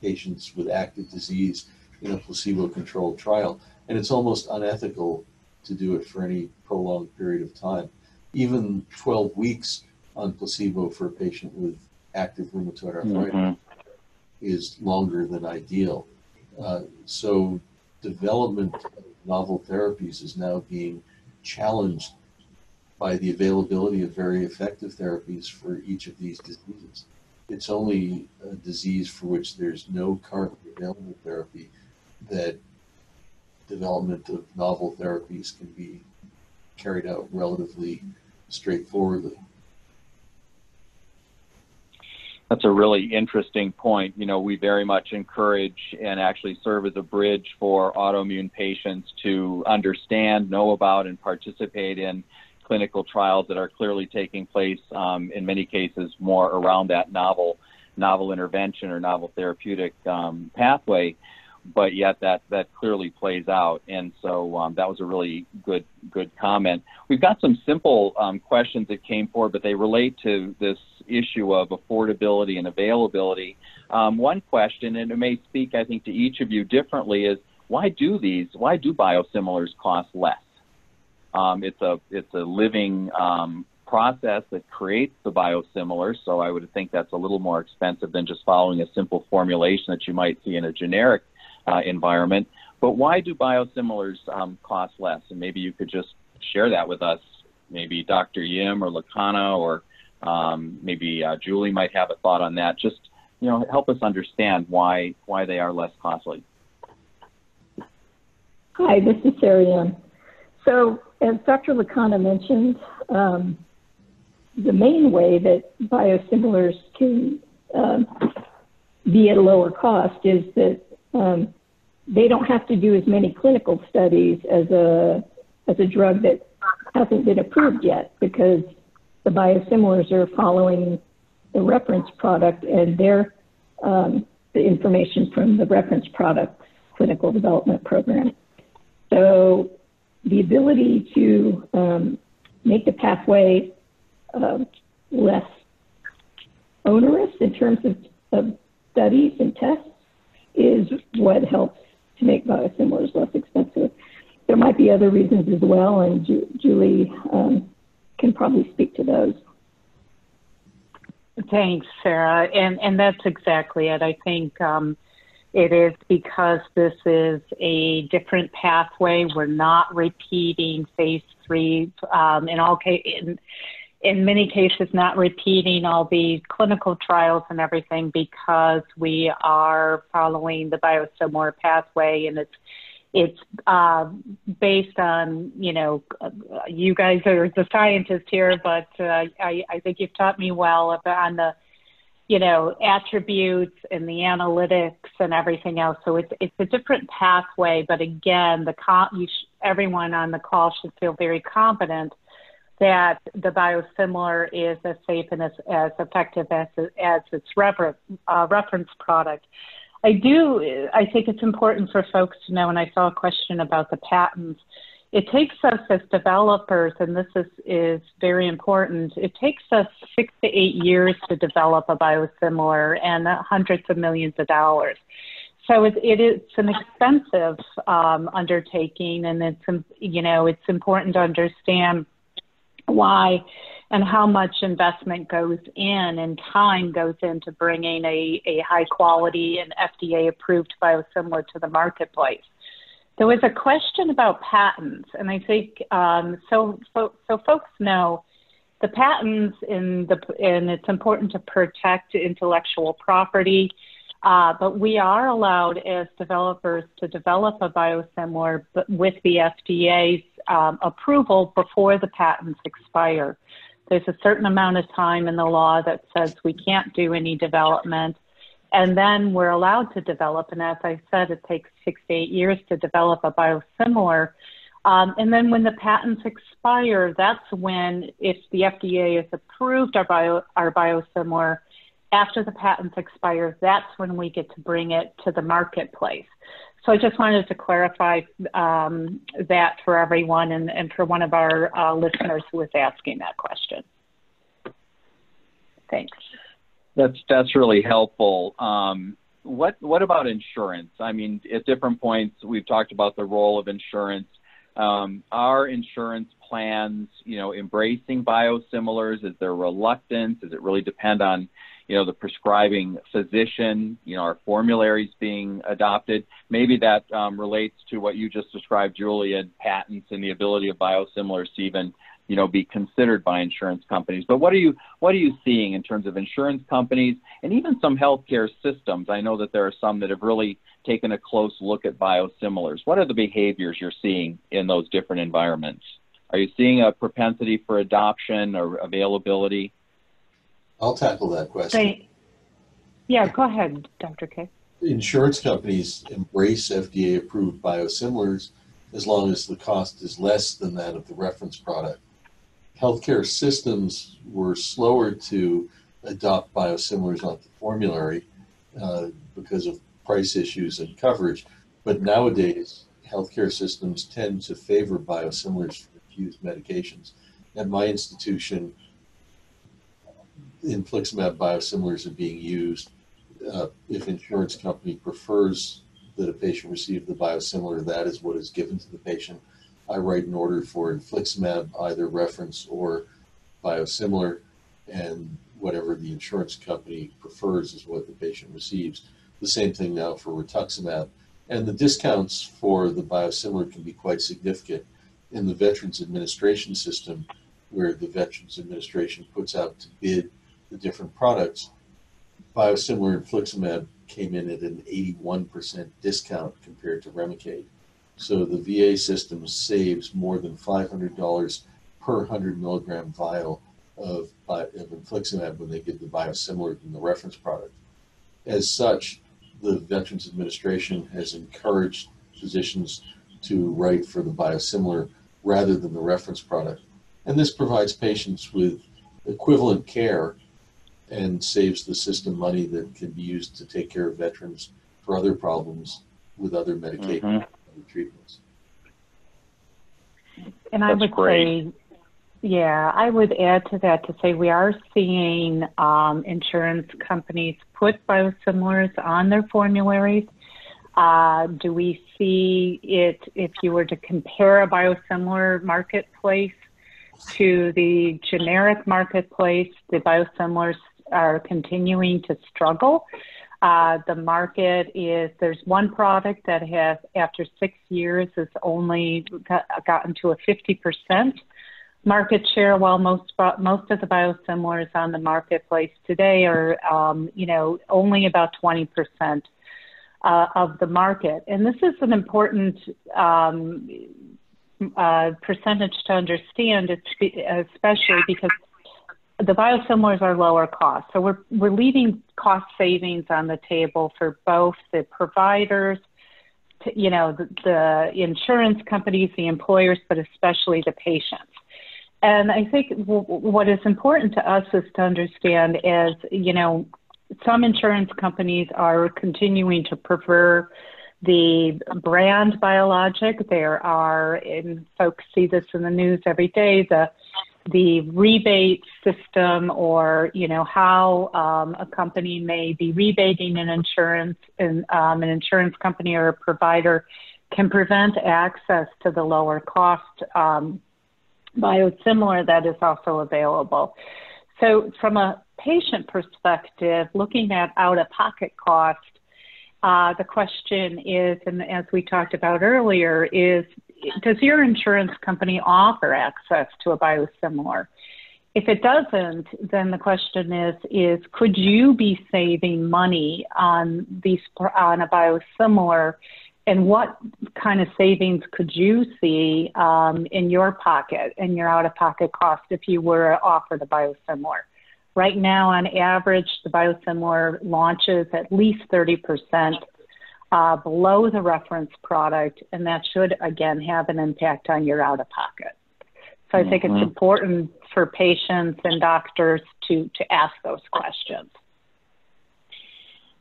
patients with active disease in a placebo controlled trial, and it's almost unethical to do it for any prolonged period of time. Even 12 weeks on placebo for a patient with active rheumatoid arthritis mm-hmm. is longer than ideal. Uh, so, development of novel therapies is now being challenged by the availability of very effective therapies for each of these diseases. It's only a disease for which there's no currently available therapy that development of novel therapies can be carried out relatively straightforwardly. That's a really interesting point. You know, we very much encourage and actually serve as a bridge for autoimmune patients to understand, know about, and participate in clinical trials that are clearly taking place um, in many cases more around that novel novel intervention or novel therapeutic um, pathway but yet that that clearly plays out. And so um, that was a really good good comment. We've got some simple um, questions that came forward, but they relate to this issue of affordability and availability. Um, one question, and it may speak, I think, to each of you differently, is why do these? Why do biosimilars cost less? Um, it's a it's a living um, process that creates the biosimilar, so I would think that's a little more expensive than just following a simple formulation that you might see in a generic uh, environment. But why do biosimilars um, cost less? And maybe you could just share that with us maybe Dr. Yim or Lacana or um, maybe uh, Julie might have a thought on that. Just you know, help us understand why why they are less costly. Hi, this is Sarah Yim. So, as Dr. Lacana mentioned, um, the main way that biosimilars can um, be at a lower cost is that um, they don't have to do as many clinical studies as a as a drug that hasn't been approved yet because the biosimilars are following the reference product and their um, the information from the reference product clinical development program. So the ability to um, make the pathway uh, less onerous in terms of, of studies and tests is what helps to make biosimilars less expensive. There might be other reasons as well, and Ju- Julie um, can probably speak to those. Thanks, Sarah. And and that's exactly it. I think um, it is because this is a different pathway. We're not repeating phase three um, in all case in, many cases not repeating all the clinical trials and everything because we are following the biosimilar pathway and it's it's uh, based on you know you guys are the scientists here, but uh, I, I think you've taught me well about on the you know attributes and the analytics and everything else. So it's it's a different pathway, but again, the sh- everyone on the call should feel very confident that the biosimilar is as safe and as, as effective as as its refer- uh, reference product. I do, I think it's important for folks to know, and I saw a question about the patents. It takes us as developers, and this is, is very important, it takes us six to eight years to develop a biosimilar and hundreds of millions of dollars. So it, it is an expensive um, undertaking, and it's you know it's important to understand why and how much investment goes in and time goes into bringing a, a high quality and FDA approved biosimilar to the marketplace. There was a question about patents, and I think um, so, so. So folks know the patents in the and it's important to protect intellectual property. Uh, but we are allowed as developers to develop a biosimilar with the FDA's um, approval before the patents expire. There's a certain amount of time in the law that says we can't do any development. And then we're allowed to develop. And as I said, it takes six to eight years to develop a biosimilar. Um, and then when the patents expire, that's when, if the FDA has approved our, bio, our biosimilar, after the patents expire, that's when we get to bring it to the marketplace. So I just wanted to clarify um, that for everyone and, and, for one of our uh, listeners who was asking that question. Thanks. That's that's really helpful. Um, what what about insurance? I mean, at different points we've talked about the role of insurance. Um, are insurance plans, you know, embracing biosimilars? Is there reluctance? Does it really depend on you know, the prescribing physician, you know, our formularies being adopted. Maybe that um, relates to what you just described, Julia, patents and the ability of biosimilars to even, you know, be considered by insurance companies. But what are you what are you seeing in terms of insurance companies and even some healthcare systems? I know that there are some that have really taken a close look at biosimilars. What are the behaviors you're seeing in those different environments? Are you seeing a propensity for adoption or availability? I'll tackle that question. Yeah, go ahead, Dr. Kay. Insurance companies embrace FDA approved biosimilars as long as the cost is less than that of the reference product. Healthcare systems were slower to adopt biosimilars onto formulary uh, because of price issues and coverage. But nowadays, healthcare systems tend to favor biosimilars for infused medications. At my institution, infliximab biosimilars are being used. Uh, if insurance company prefers that a patient receive the biosimilar, that is what is given to the patient. I write an order for infliximab, either reference or biosimilar, and whatever the insurance company prefers is what the patient receives. The same thing now for rituximab. And the discounts for the biosimilar can be quite significant. In the Veterans Administration System, where the Veterans Administration puts out to bid the different products, biosimilar infliximab came in at an 81% discount compared to Remicade. So the VA system saves more than $500 per 100 milligram vial of, of infliximab when they give the biosimilar than the reference product. As such, the Veterans Administration has encouraged physicians to write for the biosimilar rather than the reference product. And this provides patients with equivalent care and saves the system money that can be used to take care of veterans for other problems with other medications mm-hmm. and treatments. And I That's would great. say, yeah, I would add to that to say we are seeing um, insurance companies put biosimilars on their formularies. Uh, do we see it if you were to compare a biosimilar marketplace to the generic marketplace? The biosimilars are continuing to struggle. Uh, the market is there's one product that has, after six years, has only got, gotten to a 50% market share, while most most of the biosimilars on the marketplace today are, um, you know, only about 20% uh, of the market. And this is an important um, uh, percentage to understand, especially because the biosimilars are lower cost. So we're, we're leaving cost savings on the table for both the providers, to, you know, the, the insurance companies, the employers, but especially the patients. And I think w- what is important to us is to understand is, you know, some insurance companies are continuing to prefer the brand biologic. There are, and folks see this in the news every day, the the rebate system or you know how um, a company may be rebating an insurance and um, an insurance company or a provider can prevent access to the lower cost um, biosimilar that is also available. So from a patient perspective, looking at out-of-pocket cost, uh, the question is, and as we talked about earlier, is does your insurance company offer access to a biosimilar? If it doesn't, then the question is, is could you be saving money on these on a biosimilar, and what kind of savings could you see um, in your pocket and your out-of-pocket cost if you were offered a biosimilar? Right now, on average, the biosimilar launches at least 30% uh, below the reference product, and that should again have an impact on your out of pocket. So I mm-hmm. think it's mm-hmm. important for patients and doctors to, to ask those questions.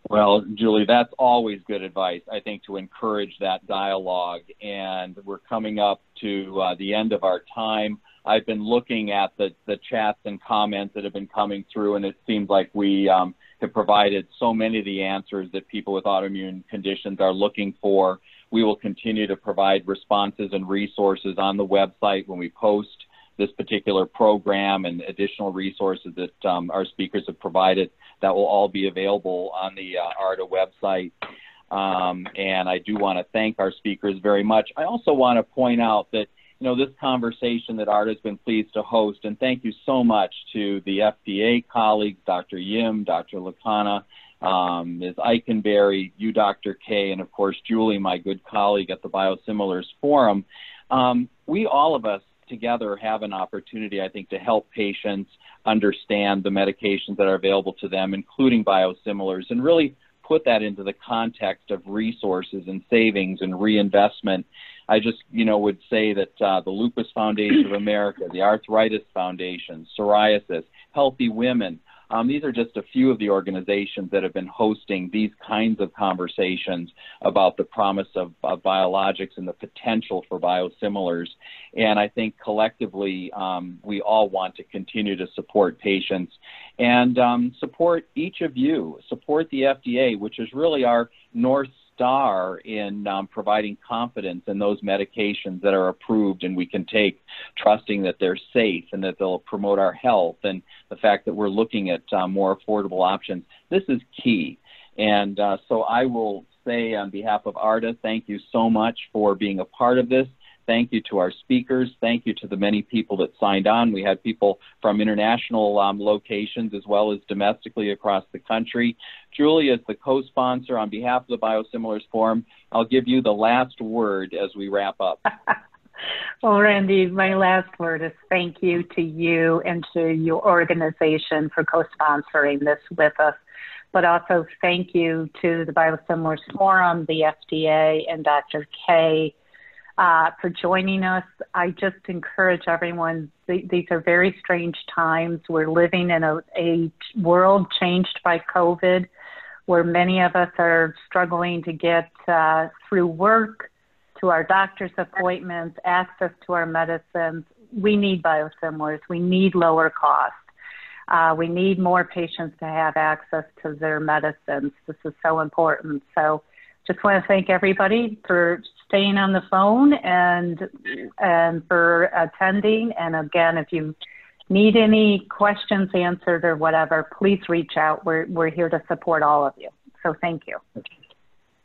Well, Julie, that's always good advice, I think, to encourage that dialogue. And we're coming up to uh, the end of our time. I've been looking at the, the chats and comments that have been coming through, and it seems like we um, have provided so many of the answers that people with autoimmune conditions are looking for. We will continue to provide responses and resources on the website when we post this particular program and additional resources that um, our speakers have provided that will all be available on the uh, AARDA website. Um, and I do want to thank our speakers very much. I also want to point out that you know, this conversation that AARDA has been pleased to host. And thank you so much to the FDA colleagues, Dr. Yim, Dr. Lacana, um, Ms. Ikenberry, you, Dr. Kay, and of course, Julie, my good colleague at the Biosimilars Forum. Um, we, all of us together, have an opportunity, I think, to help patients understand the medications that are available to them, including biosimilars, and really put that into the context of resources and savings and reinvestment I just, you know, would say that uh, the Lupus Foundation of America, the Arthritis Foundation, Psoriasis, Healthy Women, um, these are just a few of the organizations that have been hosting these kinds of conversations about the promise of, of biologics and the potential for biosimilars. And I think collectively, um, we all want to continue to support patients and um, support each of you, support the FDA, which is really our North star in um, providing confidence in those medications that are approved and we can take, trusting that they're safe and that they'll promote our health, and the fact that we're looking at uh, more affordable options. This is key. And uh, so I will say on behalf of AARDA, thank you so much for being a part of this. Thank you to our speakers. Thank you to the many people that signed on. We had people from international um, locations as well as domestically across the country. Julie, as the co-sponsor on behalf of the Biosimilars Forum, I'll give you the last word as we wrap up. (laughs) well, Randy, my last word is thank you to you and to your organization for co-sponsoring this with us but also thank you to the Biosimilars Forum, the FDA, and Dr. Kay uh, for joining us. I just encourage everyone, th- these are very strange times. We're living in a, a world changed by COVID where many of us are struggling to get uh, through work, to our doctor's appointments, access to our medicines. We need biosimilars. We need lower costs. Uh, we need more patients to have access to their medicines. This is so important. So, just want to thank everybody for staying on the phone and and for attending. And again, if you need any questions answered or whatever, please reach out. We're we're here to support all of you. So, thank you.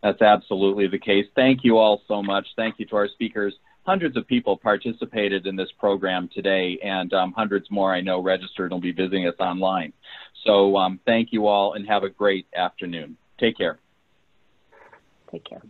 That's absolutely the case. Thank you all so much. Thank you to our speakers hundreds of people participated in this program today, and um, hundreds more I know registered and will be visiting us online. So um, thank you all and have a great afternoon. Take care. Take care.